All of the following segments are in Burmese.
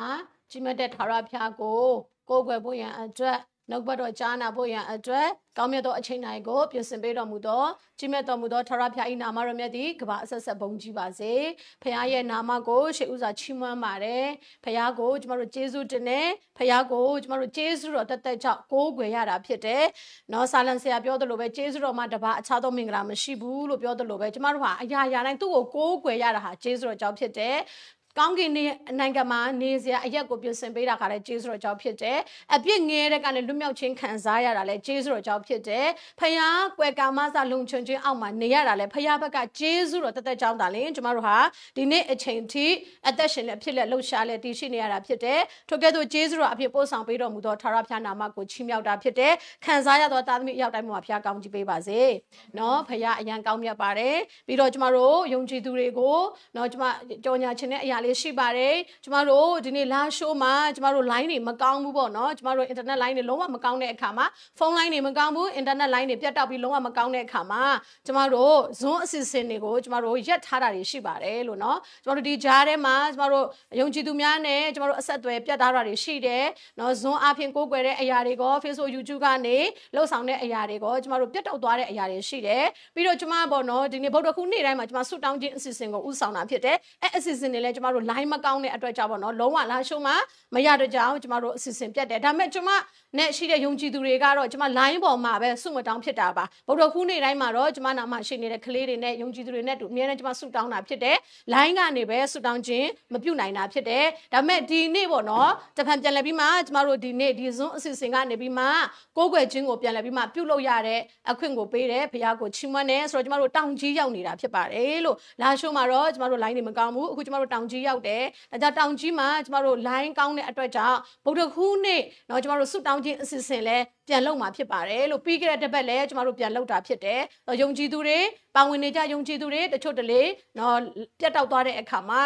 အာကြီးမတ်တဲ့ထာဝရဘုရားကိုကိုယ်ွယ်ဖို့ရန်အတွက်နှုတ်ဘတ်တော်ကြားနာဖို့ရန်အတွက်ကောင်းမြတ်သောအချိန်တိုင်းကိုပြင်ဆင်ပေးတော်မူသောကြီးမြတ်တော်မူသောထာဝရဘုရား၏နာမတော်မြတ်သည်ကမ္ဘာအဆက်ဆက်ဘုန်းကြီးပါစေဖခင်ရဲ့နာမကိုရှေးဥစွာချီးမွမ်းပါတယ်ဖခင်ကိုကျမတို့ကျေးဇူးတင်တယ်ဖခင်ကိုကျမတို့ကျေးဇူးတော်တက်တက်ကြောင့်ကိုးကွယ်ရတာဖြစ်တယ်နော်ဆာလန်ဆရာပြောသလိုပဲကျေးဇူးတော်မှာတပါအခြားသောမင်္ဂလာမရှိဘူးလို့ပြောသလိုပဲကျမတို့ဟာအရာရာတိုင်းသူ့ကိုကိုးကွယ်ရတာဟာကျေးဇူးတော်ကြောင့်ဖြစ်တယ် ကောင်းကင်နေနိုင်ငံမှာနေစရာအရက်ကိုပြင်ဆင်ပေးတာကလည်းကျေးဇူးတော်ကြောင့်ဖြစ်တယ်။အပြစ်ငဲတဲ့ကလည်းလွတ်မြောက်ခြင်းခံစားရတာလည်းကျေးဇူးတော်ကြောင့်ဖြစ်တယ်။ဖယားကွယ်ကာမစလုံချွန်ခြင်းအောက်မှာနေရတာလည်းဖယားဘက်ကကျေးဇူးတော်တသက်ကြောင့်တာလေကျမတို့ဟာဒီနေ့အချိန်ထိအသက်ရှင်လက်ဖြစ်လက်လှုပ်ရှားလက်တည်ရှိနေရတာဖြစ်တယ်။ထို့ကဲ့သို့ကျေးဇူးတော်အဖြစ်ပို့ဆောင်ပေးတော်မူသောထာဝရဘုရားနာမကိုချီးမြှောက်တာဖြစ်တယ်။ခံစားရသောသားသမီးအရောက်တိုင်းမှာဘုရားကောင်းချီးပေးပါစေ။နော်ဖယားအရန်ကောင်းမြတ်ပါတယ်။ပြီးတော့ကျမတို့ယုံကြည်သူတွေကိုနော်ကျမကြော်ညာခြင်းတဲ့အရာလေးရှိပါတယ်ကျမတို့ဒီနေ့လာရှိုးမှာကျမတို့ line တွေမကောင်းဘူးပေါ့နော်ကျမတို့ internet line တွေလုံးဝမကောင်းတဲ့အခါမှာဖုန်း line တွေမကောင်းဘူး internet line တွေပြတ်တောက်ပြီးလုံးဝမကောင်းတဲ့အခါမှာကျမတို့ Zoom အစီအစဉ်တွေကိုကျမတို့ရက်ထားတာတွေရှိပါတယ်လို့နော်ကျမတို့ဒီကြားထဲမှာကျမတို့ယုံကြည်သူများနဲ့ကျမတို့အဆက်အသွယ်ပြတ်ထားတာတွေရှိတယ်နော် Zoom အပြင်ကိုးကွယ်တဲ့အရာတွေကို Facebook YouTube ကနေလှုပ်ဆောင်တဲ့အရာတွေကိုကျမတို့ပြတ်တောက်သွားတဲ့အရာတွေရှိတယ်ပြီးတော့ကျမပေါ့နော်ဒီနေ့ဗုဒ္ဓခုနေ့တိုင်းမှာကျမဆုတောင်းခြင်းအစီအစဉ်ကိုဥဆောင်တာဖြစ်တယ်အဲအစီအစဉ်တွေလည်းကျမတို့ line မကောင်းတဲ့အတွက်ကြောင့်ပေါ့နော်လုံးဝလာရှုံးမှမရတဲ့ကြောင်ကျမတို့အစီအစဉ်ပြတ်တယ်ဒါပေမဲ့ကျမနဲ့ရှိတဲ့ယုံကြည်သူတွေကတော့ကျမ line ပေါ်မှာပဲဆုမတောင်းဖြစ်တာပါဗုဒ္ဓခုနေ့တိုင်းမှာတော့ကျမနာမရှိနေတဲ့ကလေးတွေနဲ့ယုံကြည်သူတွေနဲ့တူအများနဲ့ကျမဆုတောင်းတာဖြစ်တယ် line ကနေပဲဆုတောင်းခြင်းမပြုတ်နိုင်တာဖြစ်တယ်ဒါပေမဲ့ဒီနေ့ပေါ့နော်တဖန်ပြန်လည်ပြီးမှကျမတို့ဒီနေ့ဒီ Zoom အစီအစဉ်ကနေပြီးမှကိုးကွယ်ခြင်းကိုပြန်လည်ပြီးမှပြုတ်လို့ရတဲ့အခွင့်ကိုပေးတယ်ဘုရားကိုချီးမွမ်းတယ်ဆိုတော့ကျမတို့တောင်ကြီးရောက်နေတာဖြစ်ပါတယ်လို့လာရှုံးမှာတော့ကျမတို့ line တွေမကောင်းဘူးအခုကျမတို့တောင်ကြီးရောက်တယ်ဒါကြောင့်တောင်ကြီးမှာကျမတို့ line ကောင်းတဲ့အတွက်ကြောင့်ဗုဒ္ဓခူးနေ့เนาะကျမတို့ဆုတောင်းခြင်းအစီအစဉ်လဲပြန်လုပ်မှာဖြစ်ပါတယ်လို့ပြီးခဲ့တဲ့တစ်ပတ်လဲကျမတို့ပြန်လုပ်တာဖြစ်တယ်။ယုံကြည်သူတွေပါဝင်နေကြယုံကြည်သူတွေတချို့တလေเนาะပြတ်တောက်သွားတဲ့အခါမှာ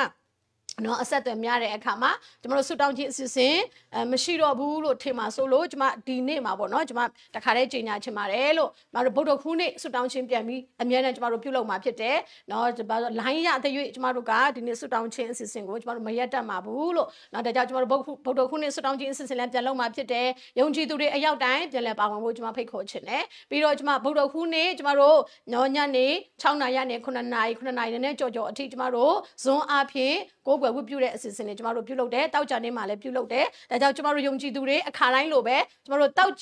နော်အဆက်အသွယ်များတဲ့အခါမှာကျမတို့ဆူတောင်းခြင်းအစီအစဉ်အဲမရှိတော့ဘူးလို့ထင်ပါဆိုလို့ကျမဒီနေ့မှာပေါ့နော်ကျမတခါတည်းကြီးညာချင်ပါတယ်လို့ကျမတို့ဗုဒ္ဓခူးနေ့ဆူတောင်းခြင်းပြန်ပြီးအများနဲ့ကျမတို့ပြုလုပ်မှာဖြစ်တယ်နော်ကျမတို့ line ရတဲ့ရွေးကျမတို့ကဒီနေ့ဆူတောင်းခြင်းအစီအစဉ်ကိုကျမတို့မရက်တတ်မှာဘူးလို့နော်ဒါကြောင့်ကျမတို့ဗုဒ္ဓခူးနေ့ဆူတောင်းခြင်းအစီအစဉ်လည်းပြန်လုပ်မှာဖြစ်တယ်ယုံကြည်သူတွေအရောက်တိုင်းပြန်လည်ပါဝင်ဖို့ကျမဖိတ်ခေါ်ချင်တယ်ပြီးတော့ကျမဗုဒ္ဓခူးနေ့ကျမတို့ညညနေ6နာရီနဲ့9နာရီ9နာရီနဲ့ကြော်ကြော်အထိကျမတို့ဇွန်အဖြစ်ကိုယ်ွယ်ဝတ်ပြုတဲ့အစီအစဉ်တွေကျမတို့ပြုလုပ်တယ်တောက်ကြနေ့မှာလည်းပြုလုပ်တယ်ဒါကြောင့်ကျမတို့ယုံကြည်သူတွေအခါတိုင်းလိုပဲကျမတို့တောက်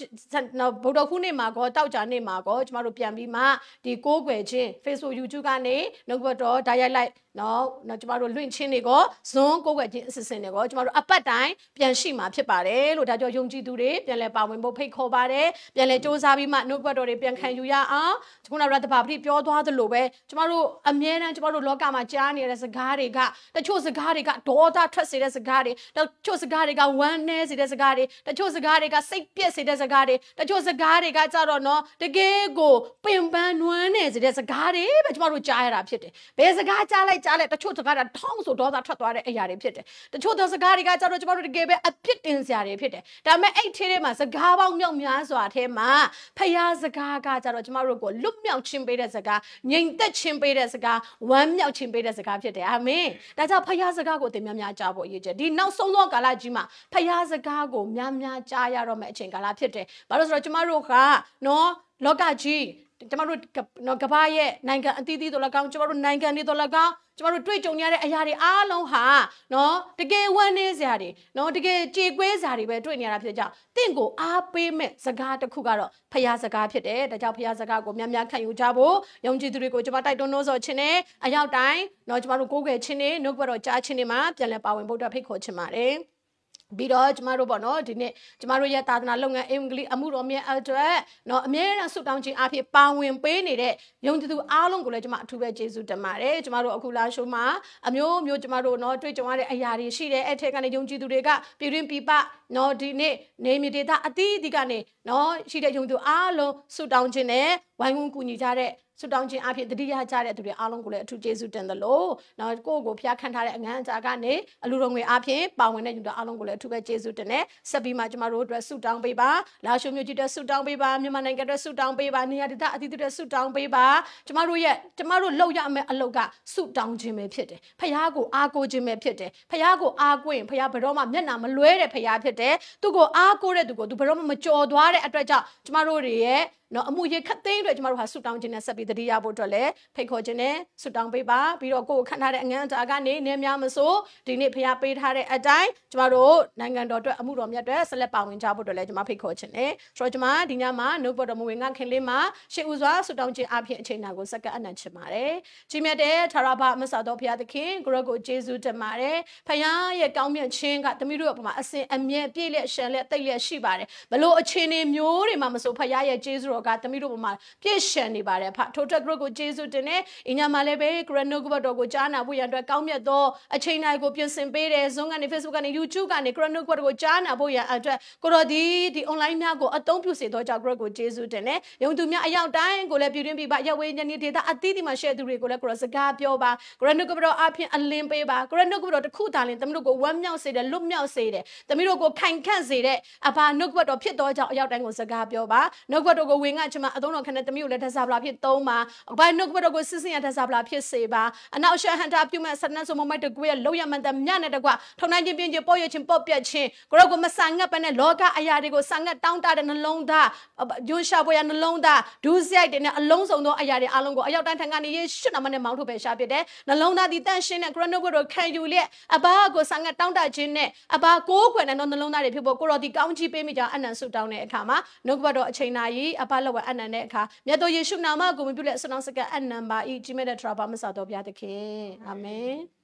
ဗုဒ္ဓခုနေ့မှာကောတောက်ကြနေ့မှာကောကျမတို့ပြန်ပြီးမှဒီကိုးကွယ်ခြင်း Facebook YouTube ကနေနှုတ်ဘတ်တော် diet live နော်နော်ကျမတို့လွင့်ချင်းတွေကိုဇွန်းကိုယ်ွယ်ခြင်းအစီအစဉ်တွေကိုကျမတို့အပတ်တိုင်းပြန်ရှိမှာဖြစ်ပါတယ်လို့ဒါကြောင့်ယုံကြည်သူတွေပြန်လဲပါဝင်ဖို့ဖိတ်ခေါ်ပါတယ်ပြန်လဲစ조사ပြီးမှနှုတ်ဘတ်တော်တွေပြန်ခံယူရအောင်ခုနကရတဘာပတိပြောသွားသလိုပဲကျမတို့အမြဲတမ်းကျမတို့လောကမှာကြားနေတဲ့စကားတွေကတချို့စကားတွေကဒေါသထွက်စေတဲ့စကားတွေတချို့စကားတွေကဝမ်းနည်းစေတဲ့စကားတွေတချို့စကားတွေကစိတ်ပြက်စေတဲ့စကားတွေတချို့စကားတွေကကြတော့နော်တကယ်ကိုပင်ပန်းနွမ်းနေစေတဲ့စကားတွေပဲကျမတို့ကြားရတာဖြစ်တယ်ဘယ်စကားကြားလိုက်ကြားလိုက်တချို့စကားကထောင်းဆိုဒေါသထွက်သွားတဲ့အရာတွေဖြစ်တယ်တချို့သောစကားတွေကကြတော့ကျမတို့တကယ်ပဲအပြစ်တင်စရာတွေဖြစ်တယ်ဒါပေမဲ့အဲ့ထဲထဲမှာစကားပေါင်းမြောက်များစွာထဲမှာဖျားစကားကကြတော့ကျမတို့ကိုလွတ်မြောက်ခြင်းပေးတဲ့စကားငြိမ်သက်ခြင်းပေးတဲ့စကားဝမ်းမြောက်ခြင်းပေးတဲ့စကားဖြစ်တယ်အာမင်ဒါကြောင့်ဖျားစကားကိုသင်များများကြားဖို့အရေးကြီးဒီနောက်ဆုံးသောကာလကြီးမှာဖျားစကားကိုများများကြားရတော့မယ့်အချိန်ကာလဖြစ်တယ်ဘာလို့ဆိုတော့ကျမတို့ကနော်လောကကြီး ကျမတို့နော်ကဘာရဲ့နိုင်ငံအသီးသီးတို့၎င်းကျမတို့နိုင်ငံတွေတို့၎င်းကျမတို့တွေ့ကြုံရတဲ့အရာတွေအားလုံးဟာနော်တကယ်ဝမ်းနည်းစရာတွေနော်တကယ်ကြေကွဲစရာတွေပဲတွေ့နေရတာဖြစ်ကြတင့်ကိုအားပေးမဲ့စကားတစ်ခုကတော့ဖျားစကားဖြစ်တယ်ဒါကြောင့်ဖျားစကားကိုများများခံယူကြဖို့ယုံကြည်သူတွေကိုကျမတိုက်တွန်းလို့ဆိုခြင်းနဲ့အရောက်တိုင်းနော်ကျမတို့ကိုးကွယ်ခြင်းနဲ့နှုတ်ဘတ်တော်ကြားခြင်းတွေမှာပြန်လည်ပါဝင်ဖို့အတွက်ဖိတ်ခေါ်ချင်ပါတယ် ပြီးတော့ကျမတို့ပေါ့နော်ဒီနေ့ကျမတို့ရဲ့သာသနာလုပ်ငန်းအင်္ဂလိပ်အမှုတော်မြတ်အတွက်နော်အမြဲတမ်းဆုတောင်းခြင်းအဖြစ်ပါဝင်ပေးနေတဲ့ယုံကြည်သူအားလုံးကိုလည်းကျမအထူးပဲကျေးဇူးတင်ပါတယ်ကျမတို့အခုလာရှိုးမှာအမျိုးမျိုးကျမတို့နော်တွေ့ကြုံရတဲ့အရာတွေရှိတယ်အဲ့ထက်ကနေယုံကြည်သူတွေကပြည်တွင်းပြည်ပနော်ဒီနေ့နေမြေဒေသအသီးသီးကနေနော်ရှိတဲ့ယုံကြည်သူအားလုံးဆုတောင်းခြင်းနဲ့ ဝိုင်းဝန်းကူညီကြတဲ့ဆုတောင်းခြင်းအဖြစ်တတိယကြတဲ့သူတွေအားလုံးကိုလည်းအထူးကျေးဇူးတင်သလိုနော်ကိုယ့်ကိုဖျားခံထားတဲ့အငန်းအကြာကနေအလူတော်ငွေအဖြစ်ပါဝင်တဲ့ညီတော်အားလုံးကိုလည်းအထူးပဲကျေးဇူးတင်တယ်ဆက်ပြီးမှကျမတို့အတွက်ဆုတောင်းပေးပါလာရှုမျိုးကြီးအတွက်ဆုတောင်းပေးပါမြန်မာနိုင်ငံအတွက်ဆုတောင်းပေးပါနေရာဒေသအသီးသီးအတွက်ဆုတောင်းပေးပါကျမတို့ရဲ့ကျမတို့လောက်ရမယ့်အလောက်ကဆုတောင်းခြင်းပဲဖြစ်တယ်ဖခင်ကိုအားကိုးခြင်းပဲဖြစ်တယ်ဖခင်ကိုအားကိုးရင်ဖခင်ဘယ်တော့မှမျက်နှာမလွဲတဲ့ဖခင်ဖြစ်တယ်သူကိုအားကိုးတဲ့သူကိုသူဘယ်တော့မှမကြော်သွားတဲ့အတွက်ကြောင့်ကျမတို့တွေရဲ့နော်အမှုရေခတ်သိမ်းအတွက်ကျမတို့ဟာဆုတောင်းခြင်းနဲ့ဆက်ပြီးတတိယဖို့အတွက်လည်းဖိတ်ခေါ်ခြင်းနဲ့ဆုတောင်းပေးပါပြီးတော့ကိုယ်ခံထားတဲ့အငန်းအတာကနေနည်းများမဆိုဒီနေ့ဖရားပေးထားတဲ့အတိုင်းကျမတို့နိုင်ငံတော်အတွက်အမှုတော်မြတ်အတွက်ဆက်လက်ပါဝင်ကြဖို့အတွက်လည်းကျမဖိတ်ခေါ်ခြင်းနဲ့ဆိုတော့ကျမဒီညမှာနှုတ်ပေါ်တော်မူဝင်ငါခင်လေးမှာရှေ့ဦးစွာဆုတောင်းခြင်းအပြင်အချိန်နာကိုစက္ကအနံ့ချင်ပါတယ်ကြီးမြတ်တဲ့ထာဝရဘမဆာတော်ဖရားသခင်ကိုရောကိုကျေးဇူးတင်ပါတယ်ဖရားရဲ့ကောင်းမြတ်ခြင်းကတမီးတို့အပေါ်မှာအစဉ်အမြဲပြည့်လျက်ရှံလျက်တိတ်လျက်ရှိပါတယ်ဘလို့အခြေအနေမျိုးတွေမှာမဆိုဖရားရဲ့ကျေးဇူးတော်ကတမီးတို့ပေါ်မှာပြည့်ရှံနေပါတယ်ဖထိုတက်ဂရုကိုကျေးဇူးတင်နေအညာမှာလည်းပဲဂရနိုကဘတော်ကိုကြားနာဖို့ရန်အတွက်ကောင်းမြတ်သောအချိန်တိုင်းကိုပြင်ဆင်ပေးတယ်ဇွန်ကနေ Facebook ကနေ YouTube ကနေဂရနိုကဘတော်ကိုကြားနာဖို့ရန်အတွက်ကိုတော်ဒီဒီ online များကိုအသုံးပြုစေသောကြောင့်ဂရကိုကျေးဇူးတင်နေယုံသူများအရောက်တိုင်းကိုလည်းပြည်တွင်းပြည်ပရဝေညနေဒေတာအသီးသီးမှာ share သူတွေကိုလည်းကိုတော်စကားပြောပါဂရနိုကဘတော်အပြင်အလင်းပေးပါဂရနိုကဘတော်တစ်ခုသာလင်သမီးတို့ကိုဝမ်းမြောက်စေတယ်လွတ်မြောက်စေတယ်သမီးတို့ကိုခိုင်ခန့်စေတဲ့အဘာနှုတ်ကဘတော်ဖြစ်သောကြောင့်အရောက်တိုင်းကိုစကားပြောပါနှုတ်ကဘတော်ကိုဝင်ငါချမအသုံးတော်ခနဲ့သမီးကိုလည်းတစားပလာဖြစ်သုံးပါဘာနှုတ်ကဘတော်ကိုစစ်စင်ရတစားပလာဖြစ်စေပါအနောက်ရှဟန်တာပြုမဲ့ဆနတ်ဆိုမမိုက်တကွေးလောက်ရမှန်တမြနဲ့တကွထုံနိုင်ချင်းပြင်းချင်းပေါ့ရချင်းပေါ့ပြက်ချင်းကိုရောကိုမဆန်ငတ်ပဲနဲ့လောကအရာတွေကိုဆန်ငတ်တောင်းတတဲ့နှလုံးသားဂျွန်းရှာပွဲရနှလုံးသားဒူးဆိုင်တဲ့နဲ့အလုံးစုံသောအရာတွေအလုံးကိုအရောက်တိုင်းထံကနေယေရှုနာမနဲ့မောင်းထုတ်ပဲရှာဖြစ်တယ်နှလုံးသားဒီတန့်ရှင်းတဲ့ခရနိုဘတော်ခံယူလျက်အဘာကိုဆန်ငတ်တောင်းတခြင်းနဲ့အဘာကိုးခွေနဲ့နှလုံးသားတွေဖြစ်ဖို့ကိုရောဒီကောင်းချီးပေးမိကြအနံဆုတောင်းတဲ့အခါမှာနှုတ်ကပတ်တော်အချိန်နာရီအဘလောက်ဝအနံတဲ့အခါမြတ်တော်ယေရှုနာမကိုမြပြုလက်ဆွမ်းစကအနံပါဤကြီးမဲ့တဲ့ထရာပါမဆာတော်ဘုရားသခင်အာမင်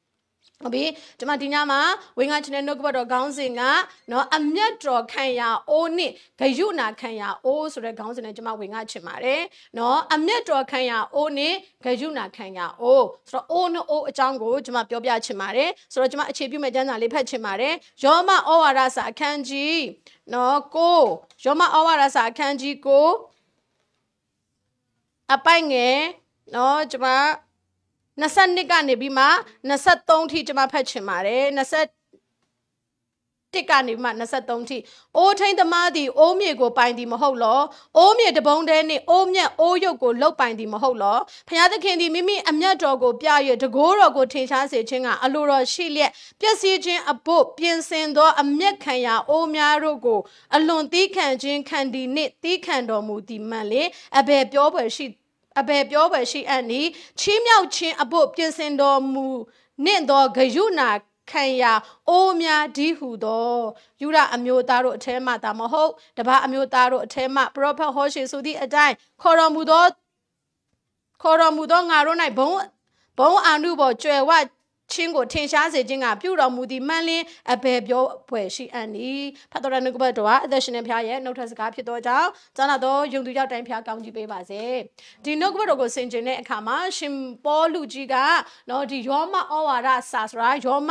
ဟုတ်ပြီဒီမှာဒီညမှာဝင်းငါချင်တဲ့နှုတ်ကပတ်တော်ခေါင်းစဉ်ကနော်အမျက်တော်ခံရအိုးနှင့်ဂယုနာခံရအိုးဆိုတဲ့ခေါင်းစဉ်နဲ့ကျွန်မဝင်းငါချင်ပါတယ်နော်အမျက်တော်ခံရအိုးနှင့်ဂယုနာခံရအိုးဆိုတော့အိုးနဲ့အိုးအကြောင်းကိုကျွန်မပြောပြချင်ပါတယ်ဆိုတော့ကျွန်မအခြေပြုမဲ့ကျမ်းစာလေးဖတ်ချင်ပါတယ်ယောမဩဝါဒစာအခန်းကြီးနော်ကိုယောမဩဝါဒစာအခန်းကြီးကို အပိုင်ငယ်နော်ကျွန်မ22ကနေပြီးမှ23ထိကျွန်မဖတ်ချင်ပါတယ်20တစ်ကနေမှ23ထိအိုးထိန်သမားသည်အိုးမြေကိုပိုင်သည်မဟုတ်လောအိုးမြေတပုံးတဲနှင့်အိုးမြတ်အိုးရုပ်ကိုလှုပ်ပိုင်သည်မဟုတ်လောဖျားသခင်သည်မိမိအမျက်တော်ကိုပြ၍တကိုးတော်ကိုထင်ရှားစေခြင်းကအလိုတော်ရှိလျက်ပျက်စီးခြင်းအဖို့ပြင်ဆင်သောအမျက်ခံရာအိုးများတို့ကိုအလွန်သီးခံခြင်းခံသည်နှင့်သီးခံတော်မူသည်မှန်လေအဘယ်ပြောဖွယ်ရှိ အဘယ်ပြောဖွယ်ရှိအပ်နီချီးမြှောက်ခြင်းအဖို့ပြင်ဆင်တော်မူနှင့်သောဂယုနာခံရာအိုးများဒီဟုသောယူရအမျိုးသားတို့အထဲမှဒါမဟုတ်တပါအမျိုးသားတို့အထဲမှပရောဖက်ဟောရှေဆိုသည့်အတိုင်းခေါ်တော်မူသောခေါ်တော်မူသောငါတို့၌ဘုံဘုံအာနုဘောကျွယ်ဝ ချင်းကိုထင်ရှားစေခြင်းကပြုတော်မူသည်မှန်လင်းအဘယ်ပြောဖွယ်ရှိအပ်နီဖတ်တော်ရနှုတ်ကပတ်တော်ကအသက်ရှင်တဲ့ဖခင်ရဲ့နှုတ်ထစကားဖြစ်သောကြောင့်ဇာနာတော်ယုံသူရောက်တိုင်းဖခင်ကောင်းကြီးပေးပါစေဒီနှုတ်ကပတ်တော်ကိုဆင်ခြင်တဲ့အခါမှာရှင်ပေါလုကြီးကနော်ဒီယောမဩဝါဒစာဆိုတာယောမ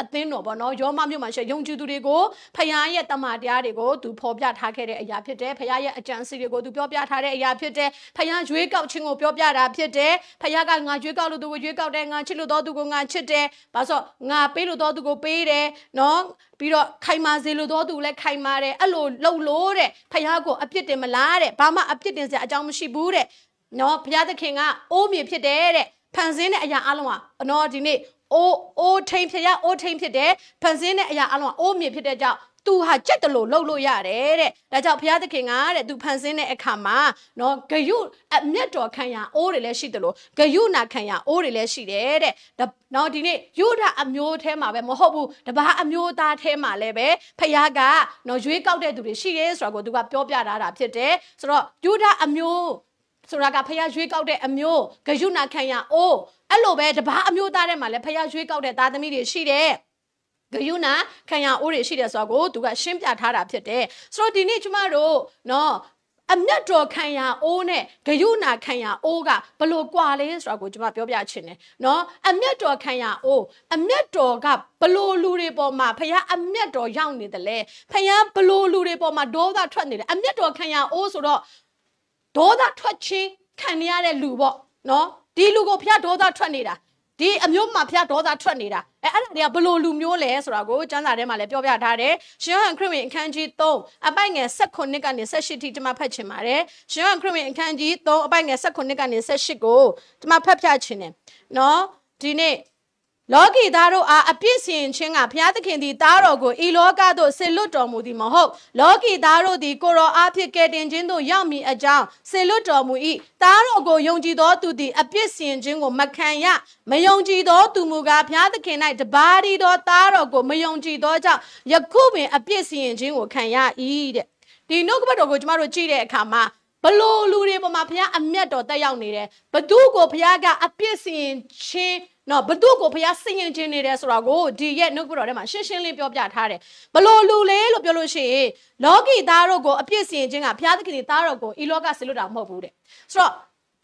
အသင်းတော်ပေါ့နော်ယောမမြို့မှာရှိယုံကြည်သူတွေကိုဖခင်ရဲ့တမန်တရားတွေကိုသူဖော်ပြထားခဲ့တဲ့အရာဖြစ်တယ်ဖခင်ရဲ့အကြံစီတွေကိုသူပြောပြထားတဲ့အရာဖြစ်တယ်ဖခင်ရွေးကောက်ခြင်းကိုပြောပြတာဖြစ်တယ်ဖခင်ကငါရွေးကောက်လို့သူကိုရွေးကောက်တယ်ငါချစ်လို့တော့သူကိုငါချစ်တယ်ဘာလို့ငါပေးလို့တော့သူကိုပေးတယ်နော်ပြီးတော့ခိုင်မာစေလို့တော့သူလည်းခိုင်မာတယ်အဲ့လိုလှုပ်လို့တဲ့ဖခင်ကိုအပြစ်တင်မလားတဲ့ဘာမှအပြစ်တင်စရာအကြောင်းမရှိဘူးတဲ့နော်ဘုရားသခင်ကအိုးမြေဖြစ်တယ်တဲ့ဖန်ဆင်းတဲ့အရာအလုံးကနော်ဒီနေ့ အိုးအိုးထိန်ဖြစ်ရအိုးထိန်ဖြစ်တယ်ဖန်ဆင်းတဲ့အရာအလုံးကအိုးမြေဖြစ်တဲ့ကြောင့်သူဟာကြက်တလို့လှုပ်လို့ရတယ်တဲ့ဒါကြောင့်ဘုရားသခင်ကတဲ့သူဖန်ဆင်းတဲ့အခါမှာနော်ဂယုအမျက်တော်ခံရအိုးတွေလည်းရှိတယ်လို့ဂယုနာခံရအိုးတွေလည်းရှိတယ်တဲ့နော်ဒီနေ့ယုဒအမျိုးထဲမှာပဲမဟုတ်ဘူးတပါးအမျိုးသားထဲမှာလည်းပဲဖခင်ကနော်ရွေးကောက်တဲ့သူတွေရှိတယ်ဆိုတော့ကိုသူကပြောပြထားတာဖြစ်တယ်ဆိုတော့ယုဒအမျိုးဆိုတာကဖះရွေးကောက်တဲ့အမျိုးဂယုနာခံရအိုး အဲ့လိုပဲတပားအမျိုးသားထဲမှာလည်းဖះရွေးကောက်တဲ့သားသမီးတွေရှိတယ်ဂယုနာခံရအိုးတွေရှိတယ်ဆိုတော့ကိုသူကရှင်းပြထားတာဖြစ်တယ်ဆိုတော့ဒီနေ့ကျမတို့နော်အမျက်တော်ခံရအိုးနဲ့ဂယုနာခံရအိုးကဘလို့ကွာလဲဆိုတာကိုကျွန်မပြောပြချင်တယ်နော်အမျက်တော်ခံရအိုးအမျက်တော်ကဘလို့လူတွေပေါ်မှာဖခင်အမျက်တော်ရောက်နေတယ်လေဖခင်ဘလို့လူတွေပေါ်မှာဒေါသထွက်နေတယ်အမျက်တော်ခံရအိုးဆိုတော့ဒေါသထွက်ခြင်းခံရတဲ့လူပေါ့နော် ဒီလူကိုဖျားဒေါသထွက်နေတာဒီအမျိုးမှာဖျားဒေါသထွက်နေတာအဲအဲ့ဒါတွေကဘလို့လူမျိုးလဲဆိုတာကိုကျမ်းစာထဲမှာလည်းပြောပြထားတယ်ရှင်ဟန်ခရစ်ဝင်အခန်းကြီး3အပိုင်ငယ်16ကနေ18ထိကျွန်မဖတ်ချင်ပါတယ်ရှင်ဟန်ခရစ်ဝင်အခန်းကြီး3အပိုင်ငယ်16ကနေ18ကိုကျွန်မဖတ်ပြချင်တယ်နော်ဒီနေ့ လောကီသားတို့အားအပြစ်စင်ခြင်းကဘုရားသခင်သည်သားတော်ကိုဤလောကသို့ဆင်လွတ်တော်မူသည်မဟုတ်လောကီသားတို့သည်ကိုရောအားဖြင့်ကယ်တင်ခြင်းသို့ရောက်မည်အကြောင်းဆင်လွတ်တော်မူ၏သားတော်ကိုယုံကြည်သောသူသည်အပြစ်စင်ခြင်းကိုမခံရမယုံကြည်သောသူမူကားဘုရားသခင်၌တပါးရီသောသားတော်ကိုမယုံကြည်သောကြောင့်ယခုပင်အပြစ်စင်ခြင်းကိုခံရ၏တဲ့ဒီနှုတ်ကပတ်တော်ကိုကျမတို့ကြည့်တဲ့အခါမှာဘလို့လူတွေပေါ်မှာဘုရားအမျက်တော်တက်ရောက်နေတယ်ဘသူကိုဘုရားကအပြစ်စင်ခြင်း နော်ဘသူကိုဘုရားစင်ရင်ခြင်းနေတယ်ဆိုတာကိုဒီရဲ့နှုတ်ကပတ်တော်ထဲမှာရှင်းရှင်းလင်းပြောပြထားတယ်ဘလို့လူလဲလို့ပြောလို့ရှိရင်လောကီသားတို့ကိုအပြစ်စင်ခြင်းကဘုရားသခင်သားတော်ကိုဤလောကဆစ်လွတ်တာမဟုတ်ဘူးတဲ့ဆိုတော့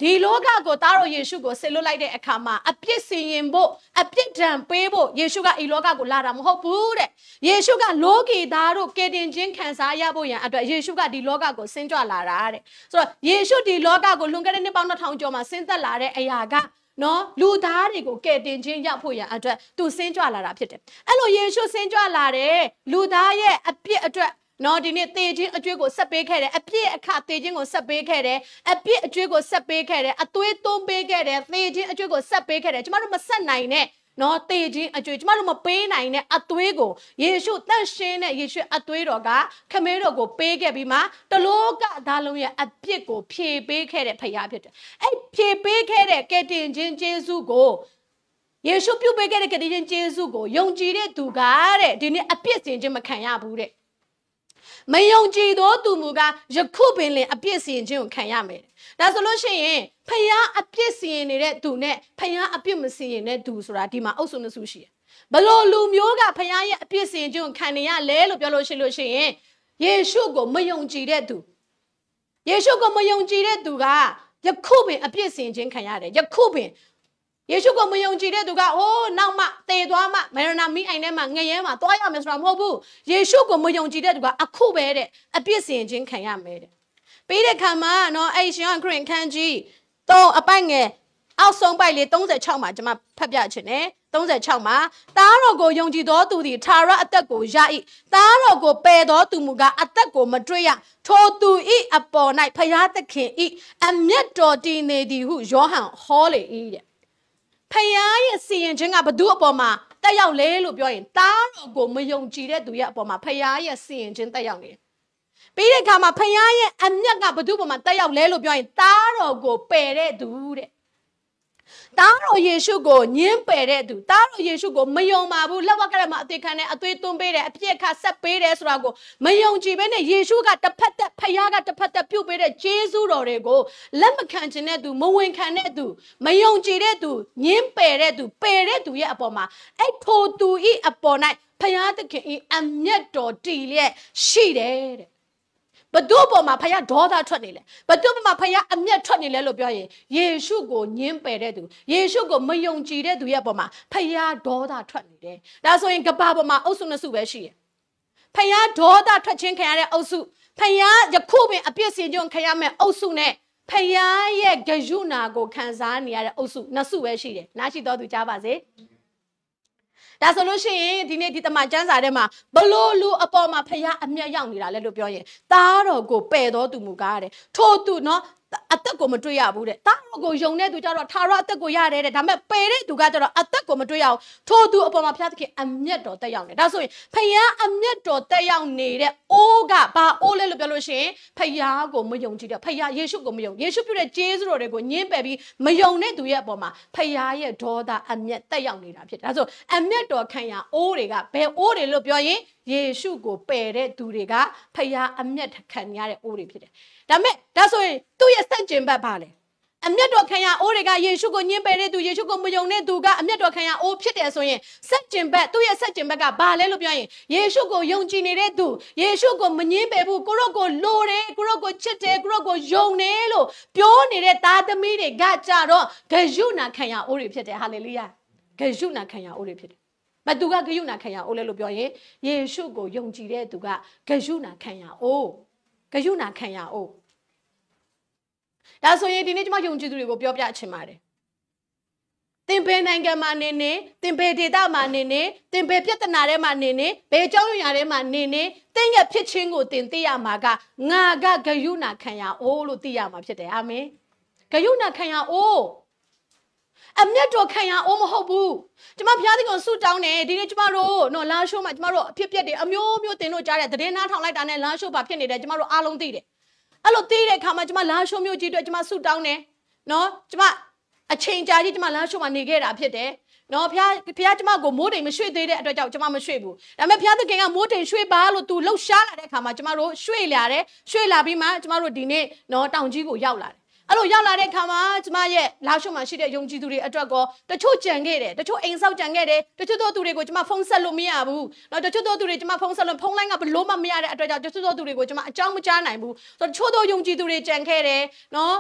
ဒီလောကကိုသားတော်ယေရှုကိုဆစ်လွတ်လိုက်တဲ့အခါမှာအပြစ်စင်ရင်ဖို့အပြစ်ဒဏ်ပေးဖို့ယေရှုကဤလောကကိုလာတာမဟုတ်ဘူးတဲ့ယေရှုကလောကီသားတို့ကယ်တင်ခြင်းခံစားရဖို့ရန်အတွက်ယေရှုကဒီလောကကိုဆင်းကြွလာတာတဲ့ဆိုတော့ယေရှုဒီလောကကိုလွန်ခဲ့တဲ့နှစ်ပေါင်း2000ကျော်မှာဆင်းသက်လာတဲ့အရာက နော်လူသားတွေကိုကယ်တင်ခြင်းရဖို့ရန်အတွက်သူဆင်းကြွလာတာဖြစ်တယ်အဲ့လိုယေရှုဆင်းကြွလာတဲ့လူသားရဲ့အပြစ်အတွက်နော်ဒီနေ့တေခြင်းအကျွေးကိုဆက်ပေးခဲ့တယ်အပြစ်အခတေခြင်းကိုဆက်ပေးခဲ့တယ်အပြစ်အကျွေးကိုဆက်ပေးခဲ့တယ်အသွေးသွင်းပေးခဲ့တယ်သေခြင်းအကျွေးကိုဆက်ပေးခဲ့တယ်ကျမတို့မဆက်နိုင်နဲ့ နော်တေခြင်းအကျွေးကျမတို့မပေးနိုင်တဲ့အသွေးကိုယေရှုတန့်ရှင်းတဲ့ယေရှုအသွေးတော်ကခမဲတော်ကိုပေးခဲ့ပြီးမှတလောကသားလုံးရဲ့အပြစ်ကိုဖြေပေးခဲ့တဲ့ဖခင်ဖြစ်တယ်အဲ့ဖြေပေးခဲ့တဲ့ကယ်တင်ခြင်းကျေးဇူးကိုယေရှုပြုပေးခဲ့တဲ့ကယ်တင်ခြင်းကျေးဇူးကိုယုံကြည်တဲ့သူကတဲ့ဒီနေ့အပြစ်စင်ခြင်းမခံရဘူးတဲ့မယုံကြည်သောသူမူကားယခုပင်လင်အပြစ်စီရင်ခြင်းကိုခံရမယ်။ ဒါဆိုလို့ရှိရင်ဖယားအပြစ်စီရင်နေတဲ့သူနဲ့ဖယားအပြစ်မစီရင်တဲ့သူဆိုတာဒီမှာအုပ်စုနှစ်စုရှိတယ်။ဘလို့လူမျိုးကဖယားရဲ့အပြစ်စီရင်ခြင်းကိုခံနေရလဲလို့ပြောလို့ရှိလို့ရှိရင်ယေရှုကိုမယုံကြည်တဲ့သူယေရှုကိုမယုံကြည်တဲ့သူကယခုပင်အပြစ်စီရင်ခြင်းခံရတယ်။ယခုပင်ယေရှုကိုမယုံကြည်တဲ့သူကအိုးနောက်မှတေသွားမှမေရနာမိအိုင်ထဲမှာငရဲမှာသွားရမယ်ဆိုတာမဟုတ်ဘူးယေရှုကိုမယုံကြည်တဲ့သူကအခုပဲတဲ့အပြစ်စင်ခြင်းခံရမယ်တဲ့ ပြီးတဲ့ခါမှာနော်အဲ့ရှင်ခရင်ခန်းကြီးတော့အပိုက်ငယ်အောက်ဆုံးပိုက်လေး36မှာကျွန်မဖတ်ပြချင်တယ်36မှာတားတော်ကိုယုံကြည်သောသူသည်ထာဝရအသက်ကိုရ၏တားတော်ကိုပယ်သောသူမူကားအသက်ကိုမတွေ့ရထိုသူ၏အပေါ်၌ဖျားသခင်၏အမျက်တော်တည်နေသည်ဟုယောဟန်ဟောလေ၏တဲ့ဖယားရဲ့စီရင်ခြင်းကဘသူအပေါ်မှာတက်ရောက်လဲလို့ပြောရင်တားတော်ကိုမယုံကြည်တဲ့သူရဲ့အပေါ်မှာဖယားရဲ့စီရင်ခြင်းတက်ရောက်နေတယ်။ ပြီးတဲ့အခါမှာဖယားရဲ့အမျက်ကဘသူ့ပေါ်မှာတက်ရောက်လဲလို့ပြောရင်တားတော်ကိုပယ်တဲ့သူတဲ့တားတော်ယေရှုကိုညှင်းပယ်တဲ့သူတားတော်ယေရှုကိုမယုံပါဘူးလက်ဝက်ကရမှာအသေးခံနဲ့အသွေးသွင်းပေးတယ်အပြစ်အခါဆက်ပေးတယ်ဆိုတာကိုမယုံကြည်ဘဲနဲ့ယေရှုကတစ်ဖက်သက်ဖခင်ကတစ်ဖက်သက်ပြုတ်ပေးတဲ့ဂျေဇုတော်တွေကိုလက်မခံခြင်းတဲ့သူမဝင်ခံတဲ့သူမယုံကြည်တဲ့သူညှင်းပယ်တဲ့သူပယ်တဲ့သူရဲ့အပေါ်မှာအဲ့ထိုသူဤအပေါ်၌ဖခင်သခင်ဤအမျက်တော်တည်လျက်ရှိတယ်တဲ့ ဘသူ့ပေါ်မှာဖခင်ဒေါသထွက်နေလဲဘသူ့ပေါ်မှာဖခင်အမျက်ထွက်နေလဲလို့ပြောရင်ယေရှုကိုညှင်းပယ်တဲ့သူယေရှုကိုမယုံကြည်တဲ့သူရဲ့ပေါ်မှာဖခင်ဒေါသထွက်နေတယ်ဒါဆိုရင်ကဘာပေါ်မှာအုပ်စုနှစ်စုပဲရှိတယ်ဖခင်ဒေါသထွက်ခြင်းခံရတဲ့အုပ်စုဖခင်ယခုပင်အပြစ်စင်ကြုံခံရမယ့်အုပ်စုနဲ့ဖခင်ရဲ့ဂယုနာကိုခံစားနေရတဲ့အုပ်စုနှစ်စုပဲရှိတယ်နားရှိတော်သူကြားပါစေ ဒါဆိုလို့ရှိရင်ဒီနေ့ဒီတမန်ကျမ်းစာထဲမှာဘလို့လူအပေါ်မှာဖခင်အမျက်ရောက်နေတာလဲလို့ပြောရင်သားတော်ကိုပယ်တော်သူမူကားတဲ့ထို့သူနော် အသက်ကိုမတွေ့ရဘူးတဲ့တာတော်ကိုယုံတဲ့သူကြတော့ထာဝရအသက်ကိုရတယ်တဲ့ဒါပေမဲ့ပယ်တဲ့သူကကြတော့အသက်ကိုမတွေ့ရဘူးထို့သူအပေါ်မှာဘုရားသခင်အမျက်တော်တက်ရောက်နေဒါဆိုရင်ဖခင်အမျက်တော်တက်ရောက်နေတဲ့အိုးကဘာအိုးလဲလို့ပြောလို့ရှိရင်ဖခင်ကိုမယုံကြည်တဲ့ဖခင်ယေရှုကိုမယုံယေရှုပြုတဲ့ကျေးဇူးတော်တွေကိုညှင်းပယ်ပြီးမယုံတဲ့သူရဲ့အပေါ်မှာဖခင်ရဲ့ဒေါသအမျက်တက်ရောက်နေတာဖြစ်တယ်ဒါဆိုအမျက်တော်ခံရအိုးတွေကဘယ်အိုးတွေလို့ပြောရင် ယေရှုကိုပယ်တဲ့သူတွေကဖခင်အမျက်ခံရတဲ့အိုးတွေဖြစ်တယ်ဒါမဲ့ဒါဆိုရင်သူ့ရဲ့စက်ကျင်ဘတ်ပါလေအမျက်တော်ခံရအိုးတွေကယေရှုကိုညှင်းပယ်တဲ့သူယေရှုကိုမယုံတဲ့သူကအမျက်တော်ခံရအိုးဖြစ်တယ်ဆိုရင်စက်ကျင်ဘတ်သူ့ရဲ့စက်ကျင်ဘတ်ကဘာလဲလို့ပြောရင်ယေရှုကိုယုံကြည်နေတဲ့သူယေရှုကိုမညှင်းပယ်ဘူးကိုရော့ကိုလိုတယ်ကိုရော့ကိုချစ်တယ်ကိုရော့ကိုယုံတယ်လို့ပြောနေတဲ့သားသမီးတွေကကြတော့ဂယုဏခံရအိုးတွေဖြစ်တယ်ဟာလေလုယာဂယုဏခံရအိုးတွေဖြစ်တယ် မသူကဂယုဏခံရအိုးလဲလို့ပြောရင်ယေရှုကိုယုံကြည်တဲ့သူကဂယုဏခံရအိုးဂယုဏခံရအိုးဒါဆိုရင်ဒီနေ့ကျွန်မယုံကြည်သူတွေကိုပြောပြချင်ပါတယ်သင်ဘယ်နိုင်ငံမှာနေနေသင်ဘယ်ဒေသမှာနေနေသင်ဘယ်ပြဿနာထဲမှာနေနေဘယ်ကြောင်းရွာထဲမှာနေနေသင်ရဲ့ဖြစ်ချင်းကိုသင်သိရမှာကငါကဂယုဏခံရအိုးလို့သိရမှာဖြစ်တယ်အာမင်ဂယုဏခံရအိုး အမျက်တော်ခံရအောင်မဟုတ်ဘူးကျမဘုရားသခင်ဆုတောင်းတယ်ဒီနေ့ကျမတို့နော်လာရှိုးမှာကျမတို့အဖြစ်ပြက်တွေအမျိုးမျိုးတင်တို့ကြားတဲ့သတင်းနားထောင်လိုက်တာနဲ့လာရှိုးပါဖြစ်နေတယ်ကျမတို့အားလုံးသိတယ်အဲ့လိုသိတဲ့အခါမှာကျမလာရှိုးမျိုးကြီးအတွက်ကျမဆုတောင်းတယ်နော်ကျမအချိန်ကြာကြီးကျမလာရှိုးမှာနေခဲ့တာဖြစ်တယ်နော်ဖះဖះကျမကိုမိုးတိမ်မရွှေ့သေးတဲ့အတွက်ကြောင့်ကျမမရွှေ့ဘူးဒါပေမဲ့ဖះသခင်ကမိုးတိမ်ရွှေ့ပါလို့သူလှုပ်ရှားလာတဲ့အခါမှာကျမတို့ရွှေ့လာတယ်ရွှေ့လာပြီးမှကျမတို့ဒီနေ့နော်တောင်ကြီးကိုရောက်လာတယ် အဲ့လိုရောက်လာတဲ့အခါမှာကျမရဲ့လာရှုမှာရှိတဲ့ယုံကြည်သူတွေအတွက်ကောတချို့ကြံခဲ့တယ်တချို့အိမ်ဆောက်ကြံခဲ့တယ်တချို့သောသူတွေကိုကျမဖုန်းဆက်လို့မရဘူးနော်တချို့သောသူတွေကျမဖုန်းဆက်လို့ဖုန်းလိုင်းကဘလို့မှမရတဲ့အတွက်ကြောင့်တချို့သောသူတွေကိုကျမအကြောင်းမကြားနိုင်ဘူးဆိုတော့တချို့သောယုံကြည်သူတွေကြံခဲ့တယ်နော်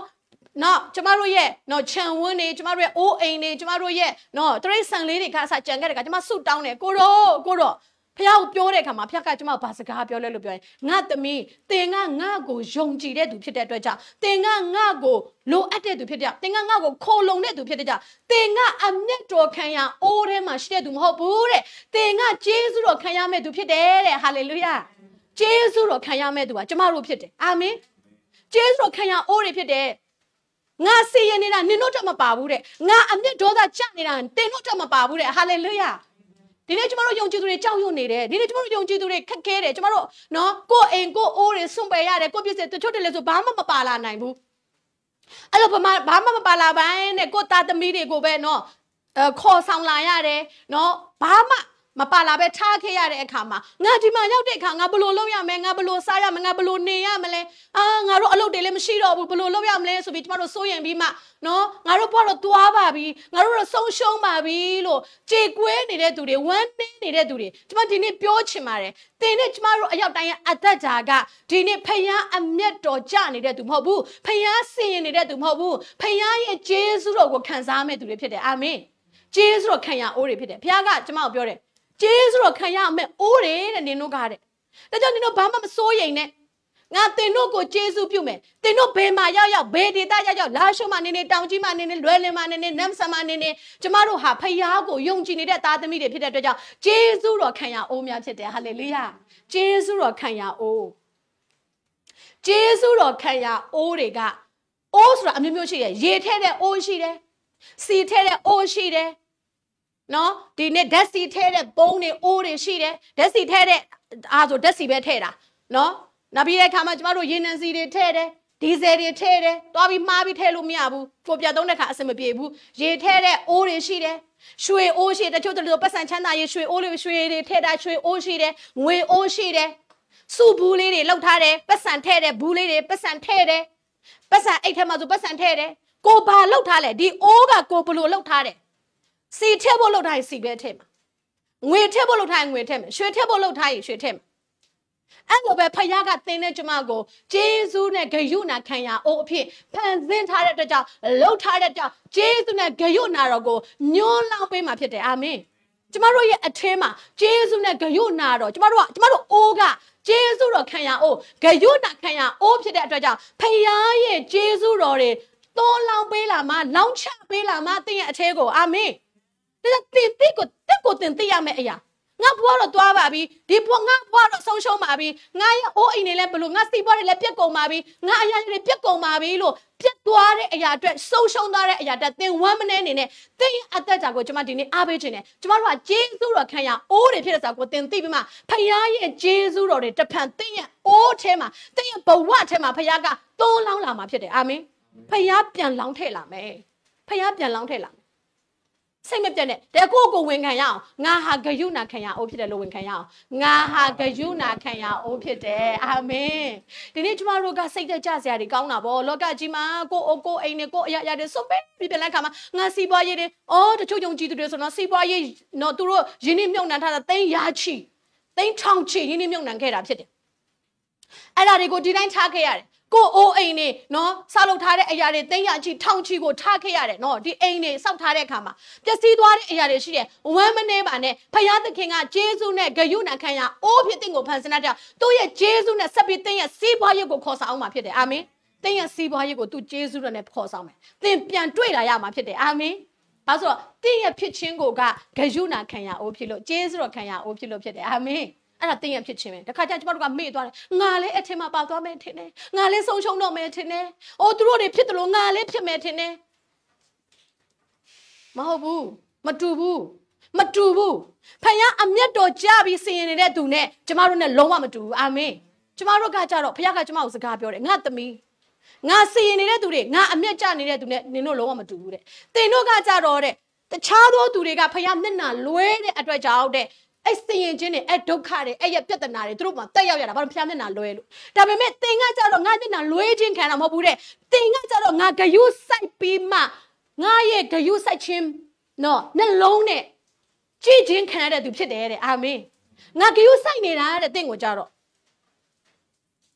နော်ကျမတို့ရဲ့နော်ခြံဝန်းနေကျမတို့ရဲ့အိုးအိမ်နေကျမတို့ရဲ့နော်တရိတ်ဆန်လေးတွေကအစကြံခဲ့တဲ့ကကျမဆုတောင်းတယ်ကိုတော့ကိုတော့ ဖះကိုပြောတဲ့အခါမှာဖះကကျွန်မဘာစကားပြောလဲလို့ပြောရင်ငါသမီးတင်ကငါ့ကိုယုံကြည်တဲ့သူဖြစ်တဲ့အတွက်ကြောင့်တင်ကငါ့ကိုလိုအပ်တဲ့သူဖြစ်တဲ့တင်ကငါ့ကိုခိုလုံတဲ့သူဖြစ်တဲ့ကြောင့်တင်ကအမျက်တော်ခံရအိုးထဲမှာရှိတဲ့သူမဟုတ်ဘူးတဲ့တင်ကကျေးဇူးတော်ခံရမယ့်သူဖြစ်တယ်တဲ့ဟာလေလုယာကျေးဇူးတော်ခံရမယ့်သူကကျမတို့ဖြစ်တယ်အာမင်ကျေးဇူးတော်ခံရအိုးတွေဖြစ်တယ်ငါစီရင်နေတာနင်တို့တော့မပါဘူးတဲ့ငါအမျက်ဒေါသကြနေတာတင်တို့တော့မပါဘူးတဲ့ဟာလေလုယာ ဒီနေ့ကျမတို့ယုံကြည်သူတွေကြောက်ရွံ့နေတယ်ဒီနေ့ကျမတို့ယုံကြည်သူတွေခက်ခဲတယ်ကျမတို့နော်ကိုယ်အိမ်ကိုယ်အိုးတွေစွန့်ပယ်ရတယ်ကိုယ်ပြည့်စည်တချို့တည်းလဲဆိုဘာမှမပါလာနိုင်ဘူးအဲ့လိုဘာမှဘာမှမပါလာပိုင်းနဲ့ကိုယ်သားသမီးတွေကိုပဲနော်အခေါ်ဆောင်လာရတယ်နော်ဘာမှ မပါလာပဲထားခဲ့ရတဲ့အခါမှာငါဒီမှာရောက်တဲ့အခါငါဘလို့လုပ်ရမလဲငါဘလို့စားရမလဲငါဘလို့နေရမလဲအာငါတို့အလုပ်တွေလည်းမရှိတော့ဘူးဘလို့လုပ်ရမလဲဆိုပြီးကျမတို့စိုးရင်ပြီးမှနော်ငါတို့ဘွားတော့သွားပါပြီငါတို့တော့ဆုံးရှုံးပါပြီလို့ကြေကွဲနေတဲ့သူတွေဝမ်းနည်းနေတဲ့သူတွေကျမဒီနေ့ပြောချင်ပါတယ်သင်နဲ့ကျမတို့အရောက်တိုင်းအသက်ကြာကဒီနေ့ဖယားအမျက်တော်ကြနေတဲ့သူမဟုတ်ဘူးဖယားစင်ရင်နေတဲ့သူမဟုတ်ဘူးဖယားရဲ့ဂျေဇုတော်ကိုခံစားမဲ့သူတွေဖြစ်တယ်အာမင်ဂျေဇုတော်ခံရအိုးတွေဖြစ်တယ်ဖယားကကျမကိုပြောတယ် ကျေးဇူးတော်ခံရမယ်အိုးတယ်တဲ့နင်တို့ကတဲ့ဒါကြောင့်နင်တို့ဘာမှမစိုးရိမ်နဲ့ငါတင်တို့ကိုကျေးဇူးပြုမယ်တင်တို့ဘယ်မှာရောက်ရောက်ဘယ်ဒေသရောက်ရောက်လာရှုံမနေနေတောင်ကြီးမနေနေလွယ်လင်မနေနေနမ်ဆမနေနေကျမတို့ဟာဖယားကိုယုံကြည်နေတဲ့သားသမီးတွေဖြစ်တဲ့အတွက်ကြောင့်ကျေးဇူးတော်ခံရအိုးများဖြစ်တယ်ဟာလေလုယာကျေးဇူးတော်ခံရအိုးကျေးဇူးတော်ခံရအိုးတွေကအိုးဆိုတာအမျိုးမျိုးရှိတယ်ရေထဲတဲ့အိုးရှိတယ်စီထဲတဲ့အိုးရှိတယ် နော်ဒီနေ့ဓာတ်စီထဲတဲ့ပုံးတွေအိုးတွေရှိတယ်ဓာတ်စီထဲတဲ့အားဆိုဓာတ်စီပဲထဲတာနော်နောက်ပြီးတဲ့အခါမှာကျမတို့ရေနံစီတွေထဲတယ်ဒီဇယ်တွေထဲတယ်တွားပြီးမှားပြီးထဲလို့မရဘူးကိုပြတ်သုံးတဲ့ခါအဆင်မပြေဘူးရေထဲတဲ့အိုးတွေရှိတယ်ရွှေအိုးရှိတချို့တချို့ပတ်စံချမ်းသာရေရွှေအိုးတွေရွှေတွေထဲတာရွှေအိုးရှိတယ်ငွေအိုးရှိတယ်စုဘူးလေးတွေလောက်ထားတယ်ပတ်စံထဲတယ်ဘူးလေးတွေပတ်စံထဲတယ်ပတ်စံအိတ်ထဲမှာဆိုပတ်စံထဲတယ်ကိုဘာလောက်ထားလဲဒီအိုးကကိုဘလို့လောက်ထားတယ် စီထည့်ဖို့လုပ်ထားရင်စီပဲထည့်မှာငွေထည့်ဖို့လုပ်ထားရင်ငွေထည့်မှာရွှေထည့်ဖို့လုပ်ထားရင်ရွှေထည့်မှာအဲ့လိုပဲဖခင်ကသင်တဲ့ကျမကိုဂျေဇုနဲ့ဂယုနာခံရအိုးအဖြစ်ဖန်ဆင်းထားတဲ့အတွက်ကြောင့်လှုပ်ထားတဲ့အတွက်ကြောင့်ဂျေဇုနဲ့ဂယုနာတော်ကိုညွှန်းလောင်းပေးမှာဖြစ်တယ်အာမင်ကျမတို့ရဲ့အထင်းမှာဂျေဇုနဲ့ဂယုနာတော်ကျမတို့ကကျမတို့အိုးကဂျေဇုတော်ခံရအိုးဂယုနာခံရအိုးဖြစ်တဲ့အတွက်ကြောင့်ဖခင်ရဲ့ဂျေဇုတော်တွေတောလောင်းပေးလာမှလောင်းချပေးလာမှသင်ရဲ့အထဲကိုအာမင် ဒါကြောင့်တင်တိကိုတက်ကိုတင်သိရမယ့်အရာငါဘွားတော့သွားပါပြီဒီဘွားငါဘွားတော့ဆုံးရှုံးပါပြီငါရဲ့အိုးအိမ်တွေလည်းဘလို့ငါစီပွားတွေလည်းပြက်ကုန်ပါပြီငါအရာတွေပြက်ကုန်ပါပြီလို့ပြက်သွားတဲ့အရာအတွက်ဆုံးရှုံးသွားတဲ့အရာတက်သင်ဝမ်းမနေနေနဲ့သင်ရဲ့အသက်တာကိုကျွန်မဒီနေ့အားပေးခြင်းနဲ့ကျွန်မတို့ကဂျေဇုတော်ခံရအိုးတွေဖြစ်တဲ့စာကိုသင်သိပြီးမှဖခင်ရဲ့ဂျေဇုတော်တွေတဖန်သင်ရဲ့အိုးထဲမှာသင်ရဲ့ဘဝထဲမှာဖခင်ကသုံးလောင်းလာမှာဖြစ်တယ်အာမင်ဖခင်ပြန်လောင်းထည့်လာမယ်ဖခင်ပြန်လောင်းထည့်လာမယ် စိတ်မပြတ်နဲ့တဲ့ကိုကိုဝင်ခံရအောင်ငါဟာဂယုဏခံရအောင်ဖြစ်တယ်လို့ဝင်ခံရအောင်ငါဟာဂယုဏခံရအောင်ဖြစ်တယ်အာမင်ဒီနေ့ကျမတို့ကစိတ်သက်ကြစရာတွေကောင်းတာဗောလောကကြီးမှာကိုအိုကိုအိမ်နဲ့ကိုအရာရာတွေစွန့်ပေးပြပြလိုက်ခါမှာငါစီးပွားရေးတွေအော်တချို့ယုံကြည်သူတွေဆိုတော့စီးပွားရေးတော့သူတို့ယင်းနှမြုံနှံထားတာသိန်းရာချီသိန်းထောင်ချီယင်းနှမြုံနှံခဲ့တာဖြစ်တယ်အဲ့ဒါတွေကိုဒီတိုင်းထားခဲ့ရတယ် ကိုအိုးအိမ်နေနော်ဆောက်လုပ်ထားတဲ့အရာတွေသိန်းရချီထောင်ချီကိုထားခဲ့ရတယ်နော်ဒီအိမ်တွေစောက်ထားတဲ့အခါမှာပျက်စီးသွားတဲ့အရာတွေရှိတယ်ဝမ်းမနေပါနဲ့ဖယားသခင်ကဂျေဇုနဲ့ဂယုဏခံရအိုးဖြစ်တဲ့ကိုဖန်ဆင်းတဲ့သူ့ရဲ့ဂျေဇုနဲ့ဆက်ပြီးတင်းရဲ့စီးပွားရေးကိုခေါ်ဆောင်အောင်မှာဖြစ်တယ်အာမင်တင်းရဲ့စီးပွားရေးကိုသူကျေးဇူးတော်နဲ့ခေါ်ဆောင်မယ်တင်းပြန်တွေ့လာရမှာဖြစ်တယ်အာမင်ဘာဆိုတော့တင်းရဲ့ဖြစ်ခြင်းကိုကဂယုဏခံရအိုးဖြစ်လို့ကျေးဇူးတော်ခံရအိုးဖြစ်လို့ဖြစ်တယ်အာမင် အဲ့ဒါတင်းရဲ့ဖြစ်ခြင်းပဲတခါကျကျမတို့ကမေ့သွားတယ်ငါလည်းအထင်မှာပါသွားမယ်ထင်တယ်ငါလည်းဆုံးရှုံးတော့မယ်ထင်တယ်အိုးသူတို့တွေဖြစ်တယ်လို့ငါလည်းဖြစ်မယ်ထင်တယ်မဟုတ်ဘူးမတူဘူးမတူဘူးဖခင်အမျက်တော်ကြပြီးစင်ရင်နေတဲ့သူနဲ့ကျမတို့နဲ့လုံးဝမတူဘူးအာမင်ကျမတို့ကကြတော့ဖခင်ကကျမကိုစကားပြောတယ်ငါသမီးငါစင်ရင်နေတဲ့သူတွေငါအမျက်ကြနေတဲ့သူနဲ့နင်တို့လုံးဝမတူဘူးတဲ့တင်တို့ကကြတော့တဲ့တခြားသောသူတွေကဖခင်မျက်နှာလွဲတဲ့အတွက်ကြောင့်တဲ့ အဲ့စင်ရင်ချင်းတွေအဲ့ဒုက္ခတွေအဲ့ရပြဿနာတွေသူတို့မှတက်ရောက်ရတာဘာလို့ဖျားမျက်နှာလွဲလို့ဒါပေမဲ့တင်ကကြတော့ငါမျက်နှာလွဲခြင်းခံတာမဟုတ်ဘူးတဲ့တင်ကကြတော့ငါဂယုစိုက်ပြီးမှငါရဲ့ဂယုစိုက်ခြင်းနော်နှလုံးနဲ့ကြည်ချင်းခံရတဲ့သူဖြစ်တယ်တဲ့အာမင်ငါဂယုစိုက်နေတာတဲ့တင့်ကိုကြတော့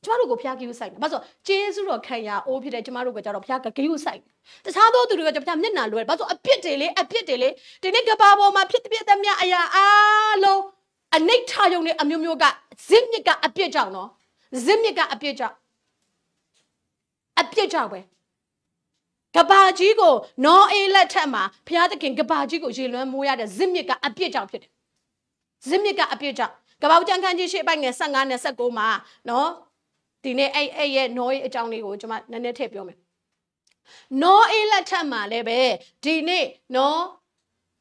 ကျမတို့ကိုဖျားဂယုစိုက်တယ်ဘာလို့ကျေးဇူးတော်ခံရအိုးဖြစ်တဲ့ကျမတို့ကကြတော့ဖျားဂယုစိုက်တခြားသောသူတွေကကြဖျားမျက်နှာလွယ်ဘာလို့အပြစ်တွေလေအပြစ်တွေလေဒီနေ့ကဘာပေါ်မှာဖြစ်တဲ့သမျှအရာအားလုံးအနိဋ္ဌယုံနဲ့အမျိုးမျိုးကဇစ်မြစ်ကအပြစ်ကြောင့်နော်ဇစ်မြစ်ကအပြစ်ကြောင့်အပြစ်ကြောင့်ပဲကဘာကြီးကိုနောအေးလက်ထက်မှာဘုရားသခင်ကဘာကြီးကိုရေလွှမ်းမိုးရတဲ့ဇစ်မြစ်ကအပြစ်ကြောင့်ဖြစ်တယ်ဇစ်မြစ်ကအပြစ်ကြောင့်ကဘာကျန်ခန်းကြီးရှေ့ပိုင်းငယ်15နဲ့19မှာနော် ဒီနေ့အဲ့အဲ့ရဲ့နောအေးအကြောင်းလေးကိုကျွန်မနည်းနည်းထည့်ပြောမယ်နောအေးလက်ထက်မှာလည်းပဲဒီနေ့နော်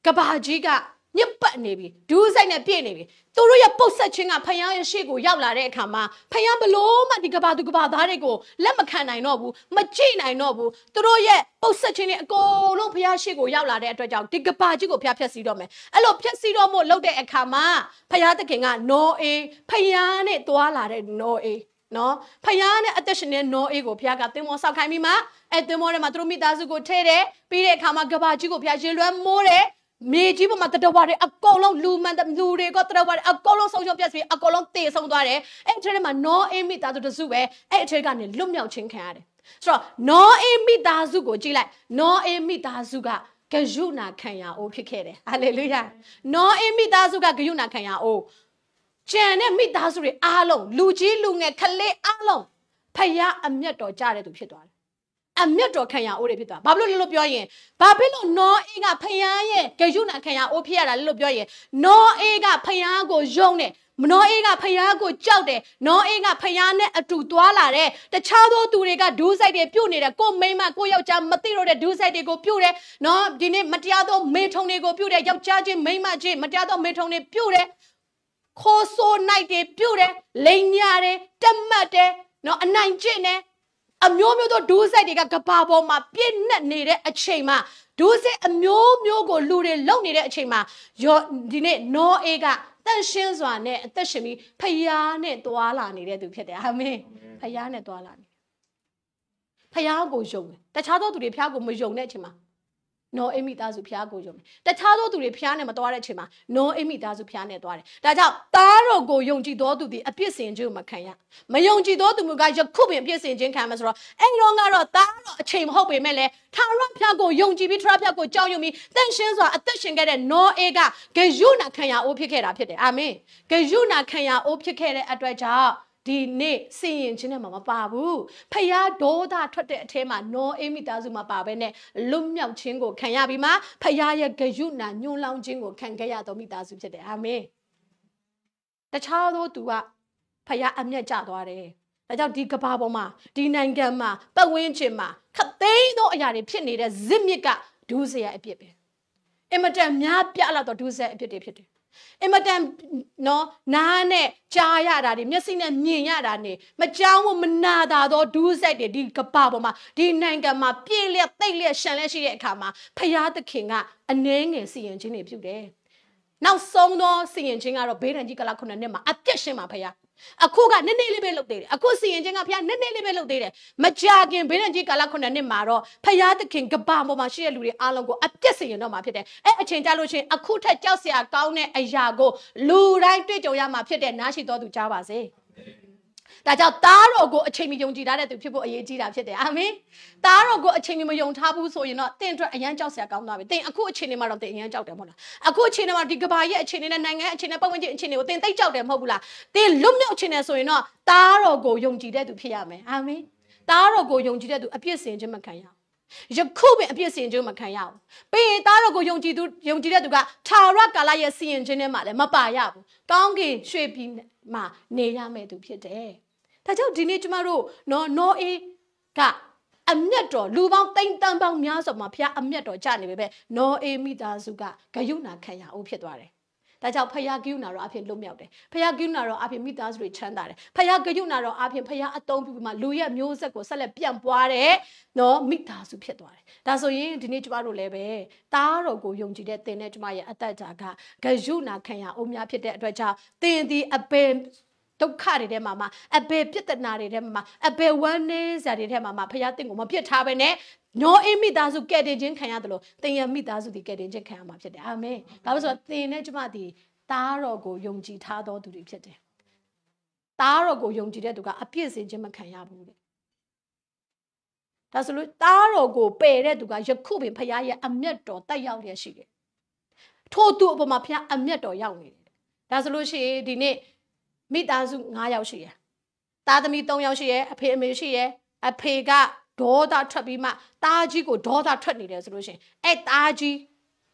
ကဘာကြီးကညစ်ပတ်နေပြီဒူးဆိုင်နဲ့ပြည့်နေပြီသူတို့ရဲ့ပုတ်ဆက်ခြင်းကဖယားရဲ့ရှေ့ကိုရောက်လာတဲ့အခါမှာဖယားဘလို့မှဒီကဘာသူကဘာသားတွေကိုလက်မခံနိုင်တော့ဘူးမကြည့်နိုင်တော့ဘူးသူတို့ရဲ့ပုတ်ဆက်ခြင်းတွေအကုန်လုံးဖယားရှေ့ကိုရောက်လာတဲ့အတွက်ကြောင့်ဒီကဘာကြီးကိုဖျားဖျက်စီတော့မယ်အဲ့လိုဖျက်စီတော့မို့လုပ်တဲ့အခါမှာဖယားသခင်ကနောအေးဖယားနဲ့တွာလာတဲ့နောအေး နော်ဖယားနဲ့အသက်ရှင်တဲ့နောအေးကိုဖယားကသင်္ဘောဆောက်ခိုင်းပြီးမှအဲသင်္ဘောထဲမှာသူတို့မိသားစုကိုထည့်တယ်ပြီးတဲ့အခါမှာကဘာကြီးကိုဖယားရင်လွှမ်းမိုးတယ်မြေကြီးပေါ်မှာတတဝါတွေအကုန်လုံးလူမှန်လူတွေကတတဝါတွေအကုန်လုံးဆုံးရှုံးပြတ်ပြီးအကုန်လုံးတေဆုံးသွားတယ်အဲ့အထက်ထဲမှာနောအေးမိသားစုတစုပဲအဲ့အထက်ကနေလွတ်မြောက်ခြင်းခံရတယ်ဆိုတော့နောအေးမိသားစုကိုကြည့်လိုက်နောအေးမိသားစုကဂယုဏခံရအိုးဖြစ်ခဲ့တယ်ဟာလေလုယာနောအေးမိသားစုကဂယုဏခံရအိုး ကျန်တဲ့မိသားစုတွေအားလုံးလူကြီးလူငယ်ခလေးအားလုံးဖယားအမျက်တော်ကြားတဲ့သူဖြစ်သွားတယ်အမျက်တော်ခံရအိုးတွေဖြစ်သွားဘာဖြစ်လို့လဲလို့ပြောရင်ဘာဖြစ်လို့နောအေးကဖယားရဲ့ဂယုဏခံရအိုးဖြစ်ရတာလဲလို့ပြောရင်နောအေးကဖယားကိုယုံတယ်နောအေးကဖယားကိုကြောက်တယ်နောအေးကဖယားနဲ့အတူသွားလာတယ်တခြားသောသူတွေကဒူးဆိုင်တွေပြုတ်နေတယ်ကိုမိမကိုယောက်ျားမသိတော့တဲ့ဒူးဆိုင်တွေကိုပြုတ်တယ်နော်ဒီနေ့မတရားသောမေထုံတွေကိုပြုတ်တယ်ယောက်ျားချင်းမိမချင်းမတရားသောမေထုံတွေပြုတ်တယ် ခိုးဆိုးနိုင်တွေပြုတ်တယ်လိန်ညာတယ်တက်မှတ်တယ်နော်အနိုင်ကျင့်တယ်အမျိုးမျိုးသောဒူးဆိုင်တွေကကဘာပေါ်မှာပြည့်နှက်နေတဲ့အချိန်မှာဒူးဆိုင်အမျိုးမျိုးကိုလူတွေလုံနေတဲ့အချိန်မှာယောဒီနေ့နောအေးကတန့်ရှင်းစွာနဲ့အသက်ရှင်ပြီးဖယားနဲ့သွားလာနေတဲ့သူဖြစ်တယ်အာမင်ဖယားနဲ့သွားလာနေဖယားကိုယုံတယ်တခြားသောသူတွေဖယားကိုမယုံတဲ့အချိန်မှာ နော်အိမိသားစုဖျားကိုယုံတယ်တခြားသောသူတွေဖျားနဲ့မသွားတဲ့အချိန်မှာနော်အိမိသားစုဖျားနဲ့သွားတယ်ဒါကြောင့်သားတော်ကိုယုံကြည်သောသူသည်အပြစ်စင်ခြင်းကိုမခံရမယုံကြည်သောသူမျိုးကယခုပင်အပြစ်စင်ခြင်းခံမှာဆိုတော့အဲ့တော့ကတော့သားတော်အချိန်မဟုတ်ပေမဲ့လည်းထာဝရဖျားကိုယုံကြည်ပြီးထာဝရဖျားကိုကြောက်ရွံ့ပြီးတန်ရှင်းစွာအသက်ရှင်ခဲ့တဲ့နော်အေကဂယုဏခံရအိုးဖြစ်ခဲ့တာဖြစ်တယ်အာမင်ဂယုဏခံရအိုးဖြစ်ခဲ့တဲ့အတွက်ကြောင့် ဒီနေ့စင်ရင်ချင်းနဲ့မှမပါဘူးဖယားဒေါသထွက်တဲ့အထဲမှာနောအိမိသားစုမှာပါပဲနဲ့လွတ်မြောက်ခြင်းကိုခံရပြီးမှဖယားရဲ့ဂယုဏညွန်လောင်းခြင်းကိုခံခဲ့ရသောမိသားစုဖြစ်တယ်အာမင်တခြားသောသူကဖယားအမျက်ကျသွားတယ်ဒါကြောင့်ဒီကဘာပေါ်မှာဒီနိုင်ငံမှာပတ်ဝန်းကျင်မှာခသိန်းသောအရာတွေဖြစ်နေတဲ့ဇစ်မြစ်ကဒူးစရာအပြစ်ပဲအင်မတန်များပြလာတော့ဒူးစရာအပြစ်တွေဖြစ်တယ် အင်မတန်နော်နားနဲ့ကြားရတာတွေမျက်စိနဲ့မြင်ရတာနေမကြောက်မနာတာတော့ဒူးဆိုင်တွေဒီကပပေါ်မှာဒီနိုင်ငံမှာပြည့်လျက်တိတ်လျက်ရှန်လျက်ရှိတဲ့အခါမှာဖရာသခင်ကအနှဲငယ်စီရင်ခြင်းတွေပြုတယ်နောက်ဆုံးသောစီရင်ခြင်းကတော့ဘေးဒဏ်ကြီးကလခုနှစ်နှစ်မှာအပြတ်ရှင်းပါဖရာ အခုကနည်းနည်းလေးပဲလုပ်သေးတယ်အခုစီရင်ခြင်းကဖခင်နည်းနည်းလေးပဲလုပ်သေးတယ်မကြာခင်ဘေးရန်ကြီးကာလခုနှစ်နှစ်မှာတော့ဖခင်သခင်ကဘာပေါ်မှာရှိတဲ့လူတွေအားလုံးကိုအပြစ်စီရင်တော့မှာဖြစ်တယ်အဲအချိန်ကြလို့ချင်းအခုထက်ကြောက်စရာကောင်းတဲ့အရာကိုလူတိုင်းတွေ့ကြုံရမှာဖြစ်တဲ့နားရှိတော်သူကြားပါစေ ဒါကြောင့်သားတော်ကိုအချိန်မီယုံကြည်ထားတဲ့သူဖြစ်ဖို့အရေးကြီးတာဖြစ်တယ်အာမင်သားတော်ကိုအချိန်မီမယုံထားဘူးဆိုရင်တော့တင့်အတွက်အရန်ကြောက်စရာကောင်းသွားပြီတင်အခုအချိန်နေမှာတော့တင်အရန်ကြောက်တယ်မဟုတ်လားအခုအချိန်နေမှာဒီကဘာရဲ့အချိန်နေနဲ့နိုင်ငံအချိန်နဲ့ပတ်ဝန်းကျင်အချိန်တွေကိုတင်သိကြောက်တယ်မဟုတ်ဘူးလားတင်လွတ်မြောက်ခြင်းနဲ့ဆိုရင်တော့သားတော်ကိုယုံကြည်တဲ့သူဖြစ်ရမယ်အာမင်တားတော်ကိုယုံကြည်တဲ့သူအပြစ်စင်ခြင်းမခံရဘူးယခုပင်အပြစ်စင်ခြင်းမခံရဘူး။ပြီးရင်သားတော်ကိုယုံကြည်သူယုံကြည်တဲ့သူကထာဝရကာလရဲ့စီရင်ခြင်းထဲမှာလည်းမပါရဘူး။ကောင်းကင်ရွှေပြည်မှာနေရမယ့်သူဖြစ်တယ်။ ဒါကြောင့်ဒီနေ့ကျမတို့နော်နောအေးကအမျက်တော်လူပေါင်းတိမ်တန်ပေါင်းများစွာမှာဖခင်အမျက်တော်ကြနေပေမဲ့နောအေးမိသားစုကဂယုဏခံရအောင်ဖြစ်သွားတယ်။ဒါကြောင့်ဖယားကိယုနာတော်အဖြစ်လွတ်မြောက်တယ်။ဖယားကိယုနာတော်အဖြစ်မိသားစုတွေချမ်းသာတယ်။ဖယားကိယုနာတော်အဖြစ်ဖယားအတုံးပြုပြီးမှလူရဲ့မျိုးဆက်ကိုဆက်လက်ပြန့်ပွားတဲ့နော်မိသားစုဖြစ်သွားတယ်။ဒါဆိုရင်ဒီနေ့ကျမတို့လည်းပဲတားတော်ကိုယုံကြည်တဲ့သင်နဲ့ကျမရဲ့အသက်တာကဂယုနာခံရအောင်များဖြစ်တဲ့အတွက်ကြောင့်သင်ဒီအပင် ဒုက္ခတွေထဲမှာမှအဘယ်ပြဿနာတွေထဲမှာအဘယ်ဝမ်းနည်းစရာတွေထဲမှာမှဖခင်တင့်ကိုမပြစ်ထားပဲနဲ့ညောအိမိသားစုကဲ့တင်ခြင်းခံရတယ်လို့သင်ရမိသားစုဒီကဲ့တင်ခြင်းခံရမှာဖြစ်တယ်အာမင်ဒါလို့ဆိုသင်နဲ့ကျမဒီတားတော်ကိုယုံကြည်ထားတော်သူတွေဖြစ်တယ်တားတော်ကိုယုံကြည်တဲ့သူကအပြစ်စင်ခြင်းမခံရဘူးတဲ့ဒါဆိုလို့တားတော်ကိုပယ်တဲ့သူကယခုပင်ဖခင်ရဲ့အမျက်တော်တက်ရောက်ရရှိတယ်ထို့သူအပေါ်မှာဖခင်အမျက်တော်ရောက်နေတယ်ဒါဆိုလို့ရှိရင်ဒီနေ့ မိသားစု9ယောက်ရှိရယ်သားသမီး3ယောက်ရှိရယ်အဖေအမေရှိရယ်အဖေကဒေါသထွက်ပြီးမှသားကြီးကိုဒေါသထွက်နေတယ်ဆိုလို့ရှိရင်အဲ့သားကြီး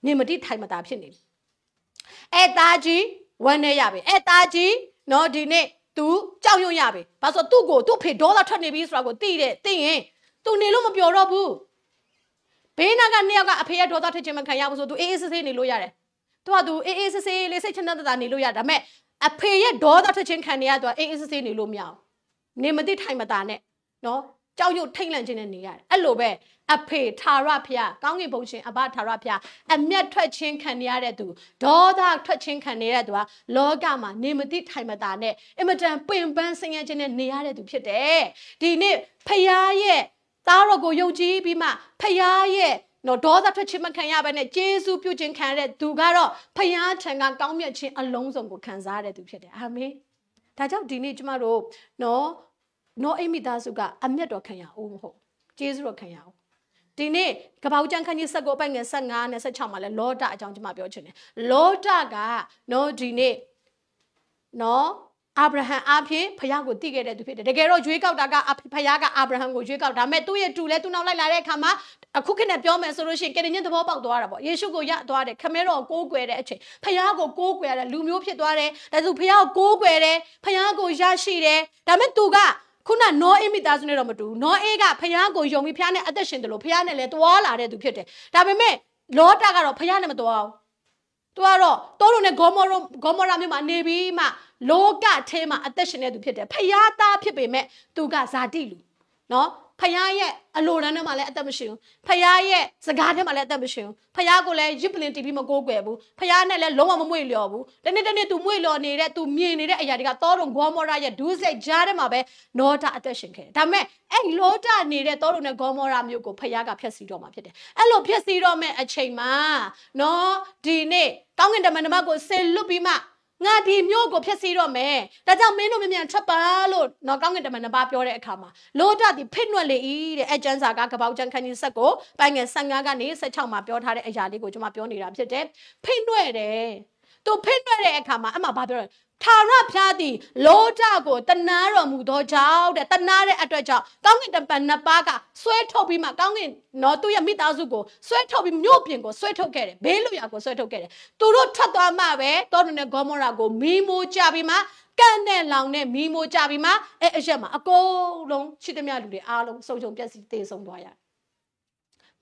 နေမတိထိုင်မတာဖြစ်နေပြီအဲ့သားကြီးဝမ်းနေရပြီအဲ့သားကြီးနော်ဒီနေ့ तू ကြောက်ရွံ့ရပြီဘာလို့သူ့ကိုသူ့ဖေဒေါသထွက်နေပြီဆိုတာကိုသိတယ်သိရင် तू နေလို့မပြောတော့ဘူးဘေးနာကနှစ်ယောက်ကအဖေရဲ့ဒေါသထွက်ခြင်းမခံရဘူးဆို तू အေးအေးဆေးဆေးနေလို့ရတယ်သူက तू အေးအေးဆေးဆေးလေးစိတ်ချမ်းသာနေလို့ရဒါပေမဲ့ အဖေရဲ့ဒေါသထွက်ခြင်းခံနေရတော့အေးအေးဆေးဆေးနေလို့မရအောင်နေမသိထိုင်မတာနဲ့နော်ကြောက်ရွံ့ထိတ်လန့်ခြင်းနဲ့နေရတယ်အဲ့လိုပဲအဖေထာရဖျားကောင်းကင်ဘုံရှင်အဘထာရဖျားအမျက်ထွက်ခြင်းခံရတဲ့သူဒေါသထွက်ခြင်းခံရတဲ့သူကလောကမှာနေမသိထိုင်မတာနဲ့အင်မတန်ပင်ပန်းဆင်းရဲခြင်းနဲ့နေရတဲ့သူဖြစ်တယ်ဒီနေ့ဖျားရဲ့သားတော်ကိုယုံကြည်ပြီးမှဖျားရဲ့ နော်ဒေါသထွက်ခြင်းမခံရဘဲနဲ့ဂျေစုပြုခြင်းခံရတဲ့သူကတော့ဖျားထံကကောင်းမြတ်ခြင်းအလုံးစုံကိုခံစားရတဲ့သူဖြစ်တယ်အာမင်ဒါကြောင့်ဒီနေ့ကျမတို့နော်နော်အိမ်မိသားစုကအမျက်တော်ခံရအောင်မဟုတ်ဂျေစုတော်ခံရအောင်ဒီနေ့ကပောက်ကျန်ခန်းကြီးဆက်ကိုပိုက်ငယ်15နဲ့16မှာလဲလောဒအကြောင်းကျွန်မပြောချင်တယ်လောဒကနော်ဒီနေ့နော် အာဗြဟံအဖြစ်ဖခင်ကိုတည်ခဲ့တဲ့သူဖြစ်တယ်တကယ်တော့ရွေးကောက်တာကဖခင်ကအာဗြဟံကိုရွေးကောက်ဒါပေမဲ့သူ့ရဲ့တူလဲသူနောက်လိုက်လာတဲ့အခါမှာအခုခေတ်နဲ့ပြောမယ်ဆိုလို့ရှိရင်ကယ်တင်ရှင်သဘောပေါက်သွားတာပေါ့ယေရှုကိုရသွားတယ်ခမဲတော်ကိုကိုးကွယ်တဲ့အချိန်ဖခင်ကိုကိုးကွယ်ရတဲ့လူမျိုးဖြစ်သွားတယ်ဒါဆိုဖခင်ကိုကိုးကွယ်တယ်ဖခင်ကိုရရှိတယ်ဒါပေမဲ့သူကခုနနောအေးမိသားစုနဲ့တော့မတူနောအေးကဖခင်ကိုယုံပြီးဖခင်နဲ့အသက်ရှင်တယ်လို့ဖခင်နဲ့လည်းတွာလာတဲ့သူဖြစ်တယ်ဒါပေမဲ့လောတာကတော့ဖခင်နဲ့မတွာဘူးသူကတော့တိုးလုံးနဲ့ဂေါမောရဂေါမောရာမြို့မှာနေပြီးမှ လောကထဲမှာအသက်ရှင်နေသူဖြစ်တယ်ဖယားသားဖြစ်ပေမဲ့သူကဇာတိလူနော်ဖယားရဲ့အလိုတန်းထဲမှာလည်းအသက်မရှိဘူးဖယားရဲ့စကားထဲမှာလည်းအသက်မရှိဘူးဖယားကိုလည်းရစ်ပလင်တီးပြီးမကိုးကွယ်ဘူးဖယားနဲ့လည်းလုံးဝမမွေ့လျော်ဘူးတနေ့တနေ့သူမွေ့လျော်နေတဲ့သူမြင်နေတဲ့အရာတွေကတောတုံဂေါမောရာရဲ့ဒူးစိတ်ကြားထဲမှာပဲနောတာအသက်ရှင်ခဲ့တယ်ဒါပေမဲ့အဲ့လောတာနေတဲ့တောတုံနဲ့ဂေါမောရာမျိုးကိုဖယားကဖျက်ဆီးတော့မှာဖြစ်တယ်အဲ့လိုဖျက်ဆီးတော့မဲ့အချိန်မှာနော်ဒီနေ့ကောင်းကင်တမန်တမကိုဆေလွတ်ပြီးမှ ငါဒီမြို့ကိုဖျက်ဆီးတော့မယ်ဒါကြောင့်မင်းတို့မြန်မြန်ထွက်ပါလို့နော်ကောင်းကင်တမန်နှစ်ပါးပြောတဲ့အခါမှာလောဒသည်ဖိတ်နှွက်လေ၏တဲ့အကျန်းစာကကပောက်ကျန်းခန်းကြီးဆက်ကိုပိုင်ငယ်15ကနေ16မှာပြောထားတဲ့အရာလေးကိုကျွန်မပြောနေတာဖြစ်တယ်ဖိတ်နှွက်တယ်သူဖိတ်နှွက်တဲ့အခါမှာအမှဘာပြောလဲ ထာဝရဘုရားသည်လောဒကိုတနာတော်မူသောကြောင့်တဲ့တနာတဲ့အတွက်ကြောင့်ကောင်းကင်တပန်နှစ်ပါးကဆွဲထုတ်ပြီးမှကောင်းကင်နော်သူ့ရဲ့မိသားစုကိုဆွဲထုတ်ပြီးမြို့ပြင်ကိုဆွဲထုတ်ခဲ့တယ်ဘေးလူရကိုဆွဲထုတ်ခဲ့တယ်သူတို့ထွက်သွားမှပဲတောတုန်နဲ့ဂေါမောရာကိုမီးမိုးကြပြီးမှကန့်နဲ့လောင်နဲ့မီးမိုးကြပြီးမှအဲအရက်မှာအကုန်လုံးရှိသမျှလူတွေအားလုံးစုံစုံပြက်စီတေဆုံးသွားရတယ်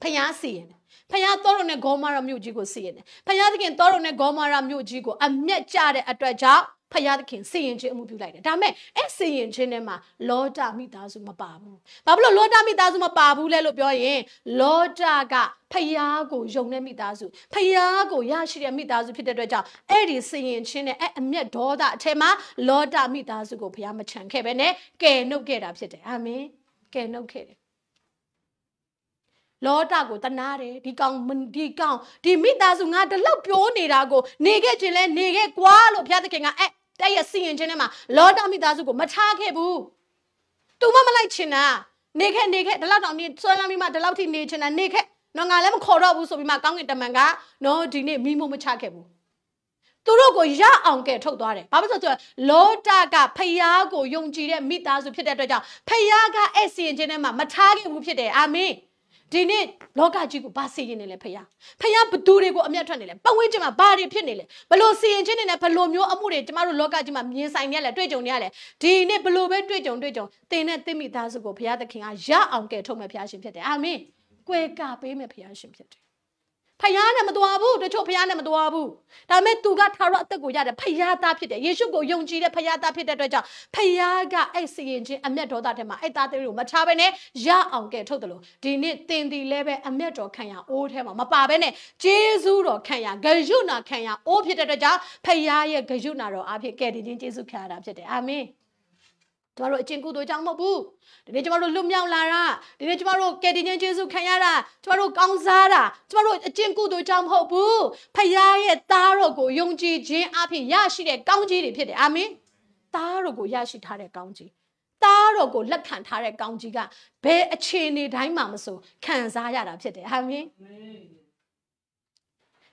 ဖျားစီရင်တယ်ဖျားတော်ရုံနဲ့ဂေါမာရာမြို့ကြီးကိုစီရင်တယ်ဖျားသခင်တော်ရုံနဲ့ဂေါမာရာမြို့ကြီးကိုအမျက်ကြတဲ့အတွက်ကြောင့် ဖယားသခင်စီရင်ခြင်းအမှုပြုလိုက်တယ်ဒါပေမဲ့အဲ့စီရင်ခြင်းထဲမှာလောဒမိသားစုမပါဘူးဘာဖြစ်လို့လောဒမိသားစုမပါဘူးလဲလို့ပြောရင်လောဒကဖယားကိုယုံတဲ့မိသားစုဖယားကိုရရှိတဲ့မိသားစုဖြစ်တဲ့အတွက်ကြောင့်အဲ့ဒီစီရင်ခြင်းနဲ့အဲ့အမျက်ဒေါသအထက်မှာလောဒမိသားစုကိုဖယားမချန်ခဲ့ပဲနဲ့ကယ်နှုတ်ခဲ့တာဖြစ်တယ်အာမင်ကယ်နှုတ်ခဲ့တယ်လောတာကိုတနာတယ်ဒီကောင်ဒီကောင်ဒီမိသားစုငါတလောက်ပြောနေတာကိုနေခဲ့ခြင်းလဲနေခဲ့ကွာလို့ဘုရားသခင်ကအဲ့ တဲ့ရဲ့စီရင်ခြင်းထဲမှာလောတာမိသားစုကိုမထားခဲ့ဘူး။ तू မမလိုက်ချင်တာနေခဲ့နေခဲ့ဒီလောက်တောင်နေဆွဲလမ်းပြီးမှဒီလောက်ထိနေချင်တာနေခဲ့နော်ငါလည်းမခေါ်တော့ဘူးဆိုပြီးမှကောင်းကင်တမန်ကနော်ဒီနေ့မိမို့မချခဲ့ဘူး။သူတို့ကိုရအောင်ကဲထုတ်သွားတယ်ဘာဖြစ်လို့ဆိုတော့လောတကဖယားကိုယုံကြည်တဲ့မိသားစုဖြစ်တဲ့အတွက်ကြောင့်ဖယားကအဲ့စီရင်ခြင်းထဲမှာမထားခဲ့ဘူးဖြစ်တယ်အာမင် ဒီနေ့လောကကြီးကိုဘာစီရင်နေလဲဖယားဖယားဘသူတွေကိုအမျက်ထွက်နေလဲပတ်ဝန်းကျင်မှာဘာတွေဖြစ်နေလဲဘလို့စီရင်ခြင်းနေလဲဘလို့မျိုးအမှုတွေကျမတို့လောကကြီးမှာမြင်ဆိုင်နေရလဲတွေ့ကြုံနေရလဲဒီနေ့ဘလို့ပဲတွေ့ကြုံတွေ့ကြုံသင်နဲ့သင်မိသားစုကိုဖယားသခင်ကရအောင်ကဲထုတ်မဲ့ဖယားရှင်ဖြစ်တယ်အာမင်ကွယ်ကပေးမဲ့ဖယားရှင်ဖြစ်တယ် ဖယားနဲ့မတော်ဘူးတချို့ဖယားနဲ့မတော်ဘူးဒါပေမဲ့သူကထာဝရအသက်ကိုရတယ်ဖယားသားဖြစ်တယ်ယေရှုကိုယုံကြည်တဲ့ဖယားသားဖြစ်တဲ့အတွက်ကြောင့်ဖယားကအဲ့စီရင်ချင်းအမျက်ဒေါသထဲမှာအဲ့သားတွေကိုမချဘဲနဲ့ရအောင်ကဲထုတ်တယ်လို့ဒီနေ့တင်ဒီလဲပဲအမျက်တော်ခံရအိုးထဲမှာမပါဘဲနဲ့ဂျေဇူးတော်ခံရဂယုနာခံရအိုးဖြစ်တဲ့အတွက်ကြောင့်ဖယားရဲ့ဂယုနာတော်အဖြစ်ကဲတင်ချင်းဂျေဇုခံရတာဖြစ်တယ်အာမင် ကျမတို့အကျင့်ကုသိုလ်ကြောင့်မဟုတ်ဘူးဒီနေ့ကျမတို့လွတ်မြောက်လာတာဒီနေ့ကျမတို့ကယ်တင်ခြင်းကျေးဇူးခံရတာကျမတို့ကောင်းစားတာကျမတို့အကျင့်ကုသိုလ်ကြောင့်မဟုတ်ဘူးဖခင်ရဲ့သားတော်ကိုယုံကြည်ခြင်းအပြင်ရရှိတဲ့ကောင်းကြီးတွေဖြစ်တယ်အာမင်သားတော်ကိုရရှိထားတဲ့ကောင်းကြီးသားတော်ကိုလက်ခံထားတဲ့ကောင်းကြီးကဘယ်အခြေအနေတိုင်းမှာမဆိုခံစားရတာဖြစ်တယ်အာမင်